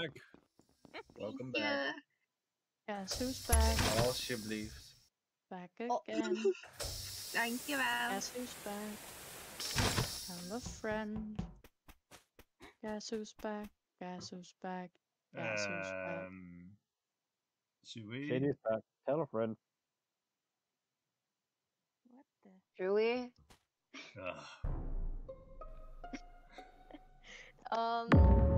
Back. Welcome back. Yeah. Guess who's back? All she believed. Back Oh. again. Thank you, Val. Guess who's back? Tell a friend. Guess who's back? Guess who's back? Guess who's back? Um, should we? Shady's back. Tell a friend. what the Truly. Ugh. <laughs> Um.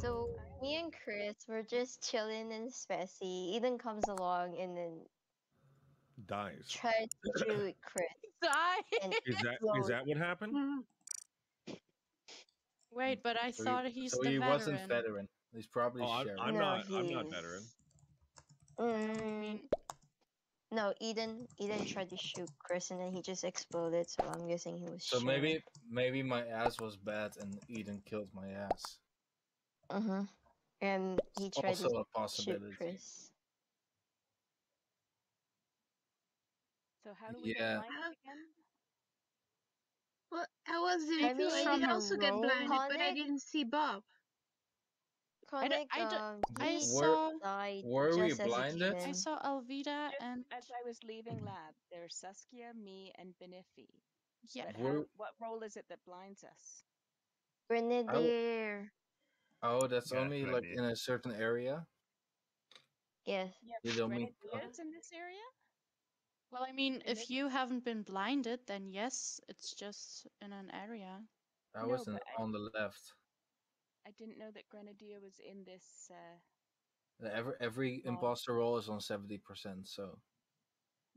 What happened? So me and Chris were just chilling and Spessy. Edan comes along and then Dies. tries to <coughs> shoot Chris. Die! And Is that is that what happened? Wait, but I So thought he, he's so the he veteran. wasn't veteran. He's probably Oh, I'm. I'm No, not. I'm not veteran. Mm, no, Edan. Edan tried to shoot Chris and then he just exploded. So I'm guessing he was. So maybe maybe my ass was bad and Edan killed my ass. Uh huh. And he tried Also a to shoot. Chris. So how do we Yeah. get blinded again? Well, I was doing I too. I did also get roll- blinded, but I didn't see Bob. I, d- Conic, I, d- um, I he saw died were we just as he blinded? I saw Alvida Just and as I was leaving lab, there's Saskia, me, and Biniffi. yeah. How, what role is it that blinds us? Grenadier. Oh, that's Yeah, only like Grenadier. in a certain area. Yes. Yeah, You but don't mean- Grenadier's in this area? Well, I mean, And if it- you haven't been blinded, then yes, it's just in an area. I No, was in, but I- on the left. I didn't know that Grenadier was in this. Uh, Every every Oh. imposter roll is on seventy percent. So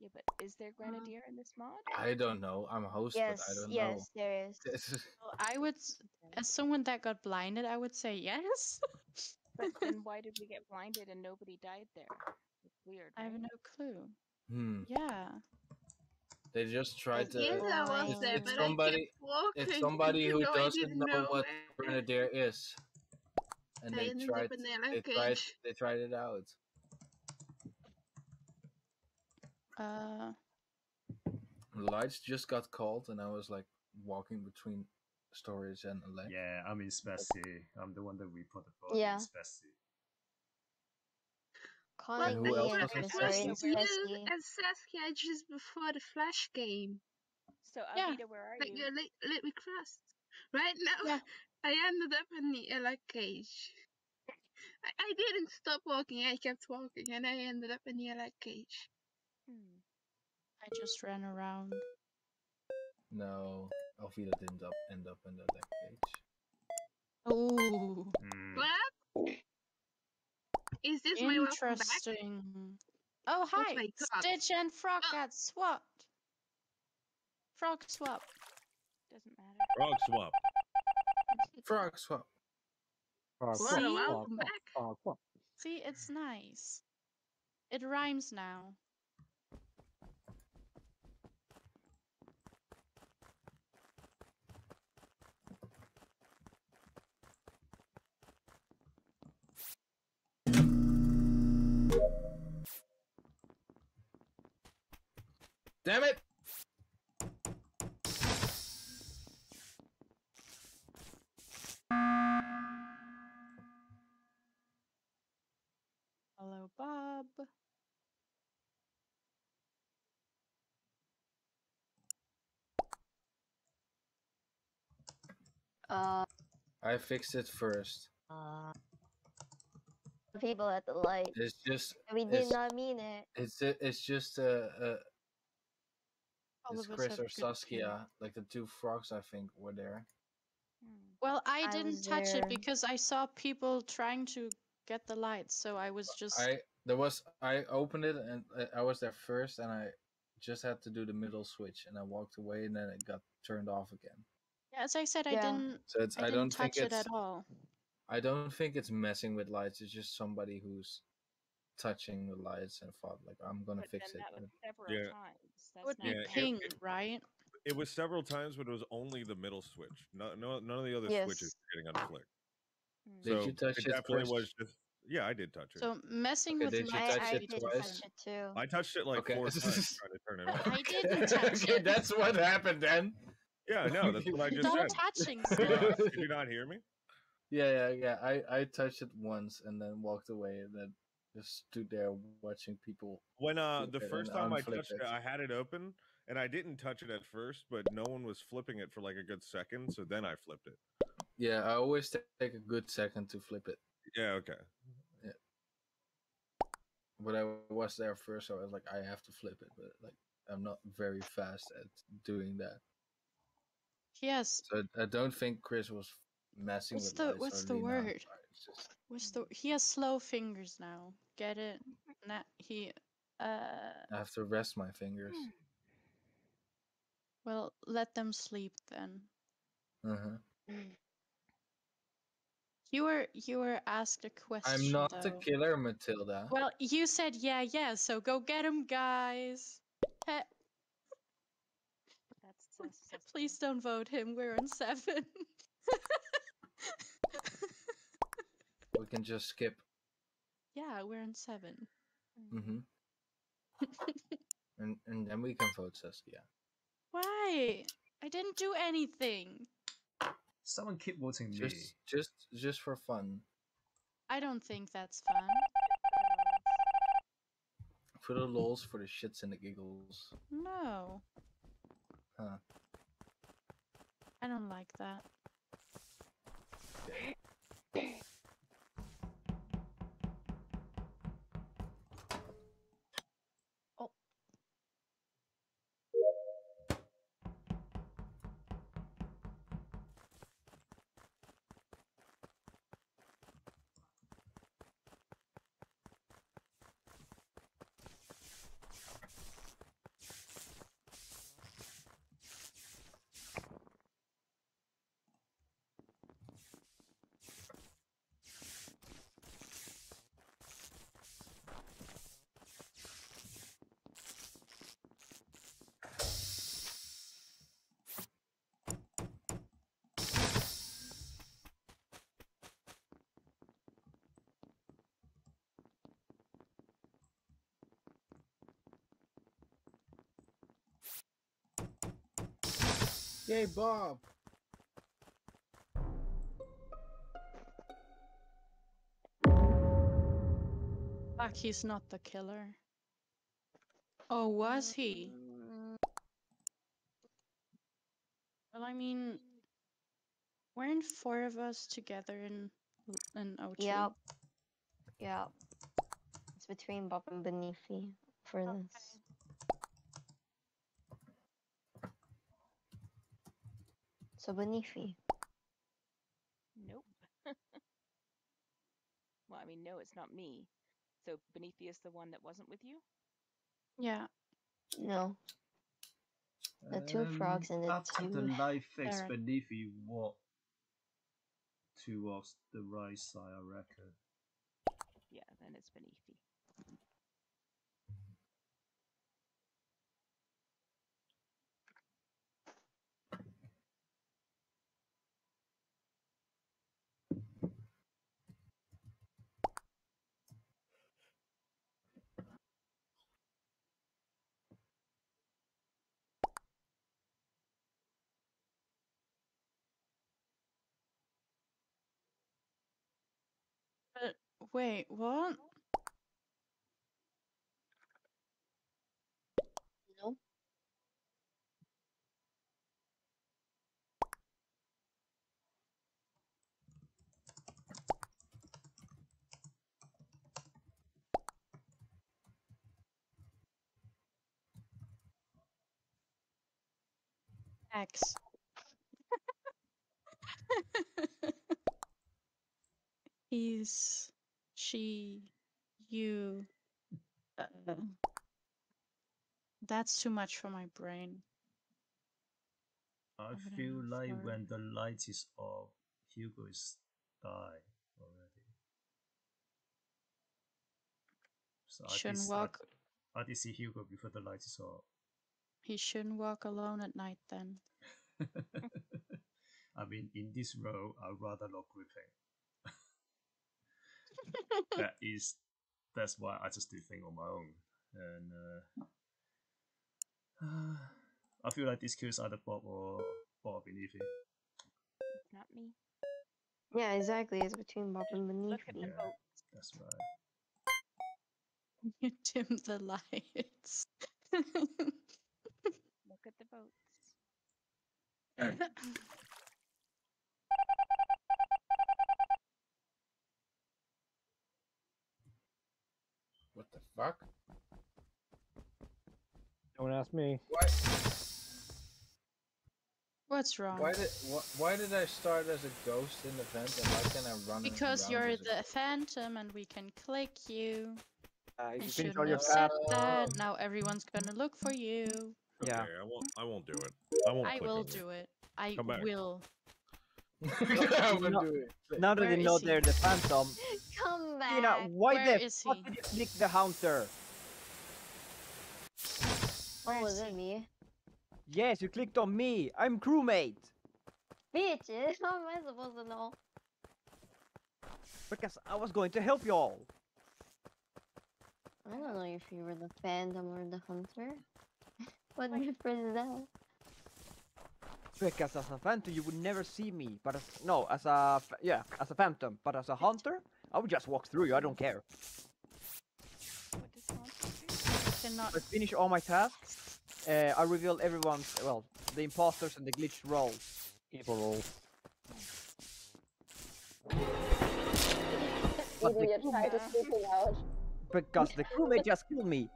yeah, but is there Grenadier in this mod? I don't know. I'm a host, Yes, but I don't know. yes, there is. <laughs> know. Well, I would, as someone that got blinded, I would say yes. <laughs> But then why did we get blinded and nobody died there? It's weird. I have no clue. hmm. Yeah. They just tried to. Yes, I was there, it's but somebody. I kept walking. It's somebody <laughs> who though I doesn't didn't know what where. grenadier is, and I they ended tried. up in the They airlock tried. They tried it out. Uh, Lights just got called, and I was like walking between storage and Elec. Yeah, I'm in Spessy. I'm the one that reported body Yeah. in Spessy. Conic who else and was in Chris It are was in Spessy? you and Saskia just before the Flash game. So Yeah. Alvida, where are Like you? you're lit, lit with. Right now, Yeah. <laughs> I ended up in the airlock cage. I, I didn't stop walking, I kept walking, and I ended up in the airlock cage. I just ran around. No, Alvida didn't up, end up in the Elec cage. Oh, Hmm. What? Is this my welcome back? interesting. Oh, hi. my God. Stitch and Frog Oh. got swapped. Frog swap. Doesn't matter. Frog swap. Frog swap. Frog, What frog, a See? frog, welcome back. frog, frog. See, it's nice. It rhymes now. Damn it! Hello, Bob. Uh, I fixed it first. uh, people at the light. It's just. And we did not mean it. It's it's just a, uh All it's of Chris have or good ping. Saskia, like the two frogs I think were there. Hmm. Well, I I didn't was touch there. it because I saw people trying to get the lights, so I was just. I there was I opened it and uh, I was there first and I just had to do the middle switch and I walked away and then it got turned off again. Yeah, as I said, I didn't. So it's I, I, didn't don't think touch it it's at all. I don't think it's messing with lights. It's just somebody who's touching the lights and thought like I'm gonna But fix then it. that was several Yeah. times. That's Would not be Yeah, it- ping, it- right? It was several times, but it was only the middle switch. No, no, none of the other switches Yes. were getting unflicked. Mm. Did so you touch it it definitely first? was just. Yeah, I did touch it. So messing Okay, with did you lights I, touch I would it be did twice? touch it too. I touched it like Okay. four times <laughs> trying to turn it But on. I didn't touch okay, it. that's what happened then. Yeah, I know. That's what I <laughs> just No said. touching <laughs> Did you, stuff. not, did you not hear me? Yeah, yeah, yeah. I I touched it once and then walked away and then just stood there watching people. When uh the first time I touched it, it. I had it open and I didn't touch it at first, but no one was flipping it for like a good second, so then I flipped it. Yeah, I always take a good second to flip it. Yeah, okay. Yeah. But I was there first, so I was like, I have to flip it. But like, I'm not very fast at doing that. Yes. So I don't think Chris was messing What's with the lights what's the Lena. word? It's just What's the he has slow fingers now. Get it? Nah, he uh I have to rest my fingers. well let them sleep then. Uh huh. You were you were asked a question. I'm not the though. killer, Matilda. Well, you said yeah, yeah, so go get him, guys. Heh, That's so <laughs> please don't vote him. We're on seven. <laughs> We can just skip. yeah, we're in seven. Mm-hmm. <laughs> and and then we can vote Saskia. Why? I didn't do anything. Someone keep voting me. Just just just for fun. I don't think that's fun. For the lols, for the shits and the giggles. No, Huh. I don't like that. <laughs> Yay, Bob! Fuck, he's not the killer. Oh, was he? Well, I mean, weren't four of us together in in O2? Yep. Yep. It's between Bob and Biniffi for this. So Biniffi. Nope. <laughs> well, I mean, no, it's not me. So Biniffi is the one that wasn't with you? Yeah. No. The two frogs and the Um, After <laughs> the two light fix Alright. beneath you walk towards the right side, I reckon. Yeah, then it's Biniffi. But wait, what? No. X. <laughs> He's, she, you. Uh, that's too much for my brain. I feel like when the light is off, Hugo is die already. So I Shouldn't walk. I, I did see Hugo before the light is off. He shouldn't walk alone at night then. <laughs> I mean, in this role, I'd rather not gripping. That is, that's why I just do things on my own. And uh, I feel like this kills either Bob or Bob beneath it. It's not me. Yeah, exactly. It's between Bob and Look at the Biniffi. Yeah. That's right. You dim the lights. Look at the boats. <laughs> fuck? Don't ask me. Why? What's wrong? Why did wh- why did I start as a ghost in the vent and why can I run? Because you're as a the phantom and we can click you. Uh, You you shouldn't all your have said that. Now everyone's gonna look for you. Yeah. I won't. I won't do it. I won't. I click will do it. I Come back. will. I will <laughs> No. now that they know he? they're the Phantom, Come back. Tina, why Where the fuck he? did you click the Hunter? Oh, was is it me? Yes, you clicked on me. I'm crewmate. Bitches, <laughs> how am I supposed to know? Because I was going to help y'all. I don't know if you were the Phantom or the Hunter. <laughs> what difference is that? Because as a Phantom, you would never see me. But as, no, as a yeah, as a Phantom. But as a Hunter, I would just walk through you. I don't care. What does do? I finish all my tasks. Uh, I reveal everyone's well, the imposters and the glitched roles. Evil roll. But you try to Yeah. speak it out. because the crewmate just killed me.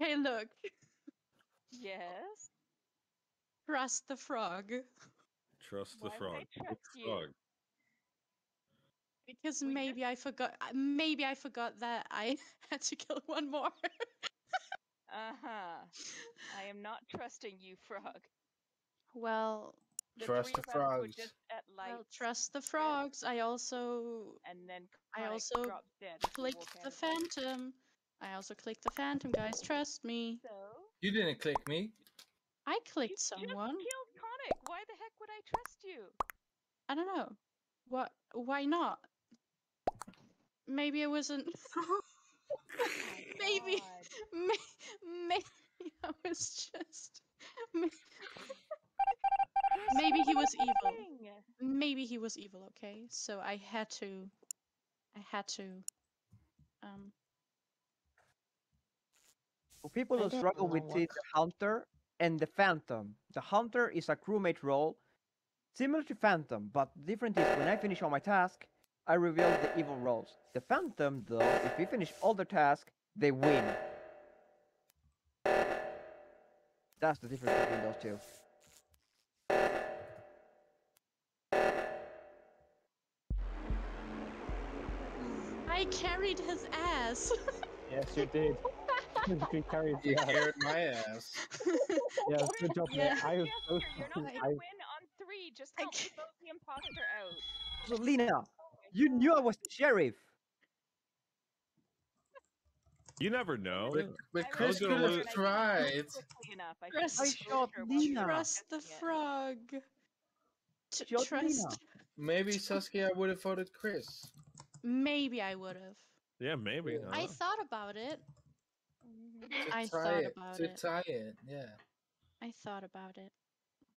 Okay, look. Yes. Trust the frog. Trust the Why would I frog. Which trust you? frog? Because We maybe I forgot. Maybe I forgot that I <laughs> had to kill one more. Uh huh. I am not trusting you, Frog. well, The Trust three the of us were frogs. just at lights, well, trust the frogs. I also and then I Conic also dropped dead as we clicked walk the out of there. phantom. I also clicked the phantom, guys. Trust me. So You didn't click me. I you clicked just someone. killed Conic. Why the heck would I trust you? I don't know. What? Why not? Maybe it wasn't. <laughs> maybe, God. <laughs> may, maybe <laughs> I was just. Maybe he was evil. Maybe he was evil. Okay, so I had to. I had to. Um. For people I who struggle with what it, the hunter and the phantom. The hunter is a crewmate role, similar to phantom, but the difference is when I finish all my task, I reveal the evil roles. The phantom, though, if you finish all the tasks, they win. That's the difference between those two. I carried his ass. <laughs> Yes, you did. You carried You carried my ass. Yeah, good job, Yeah. I was so Jester, you're not I, win on three. Just I help me vote the imposter out. So, Lena, you knew I was the sheriff. You never know. But, but Chris could have like- tried. enough. I Chris, I shot Joker Lena. Trust the frog. T- trust. Lena. Maybe Saskia would have voted Chris. Maybe I would have. Yeah, maybe. Yeah. I I thought about it. <laughs> To I thought it. about to it. tie it, yeah. I thought about it.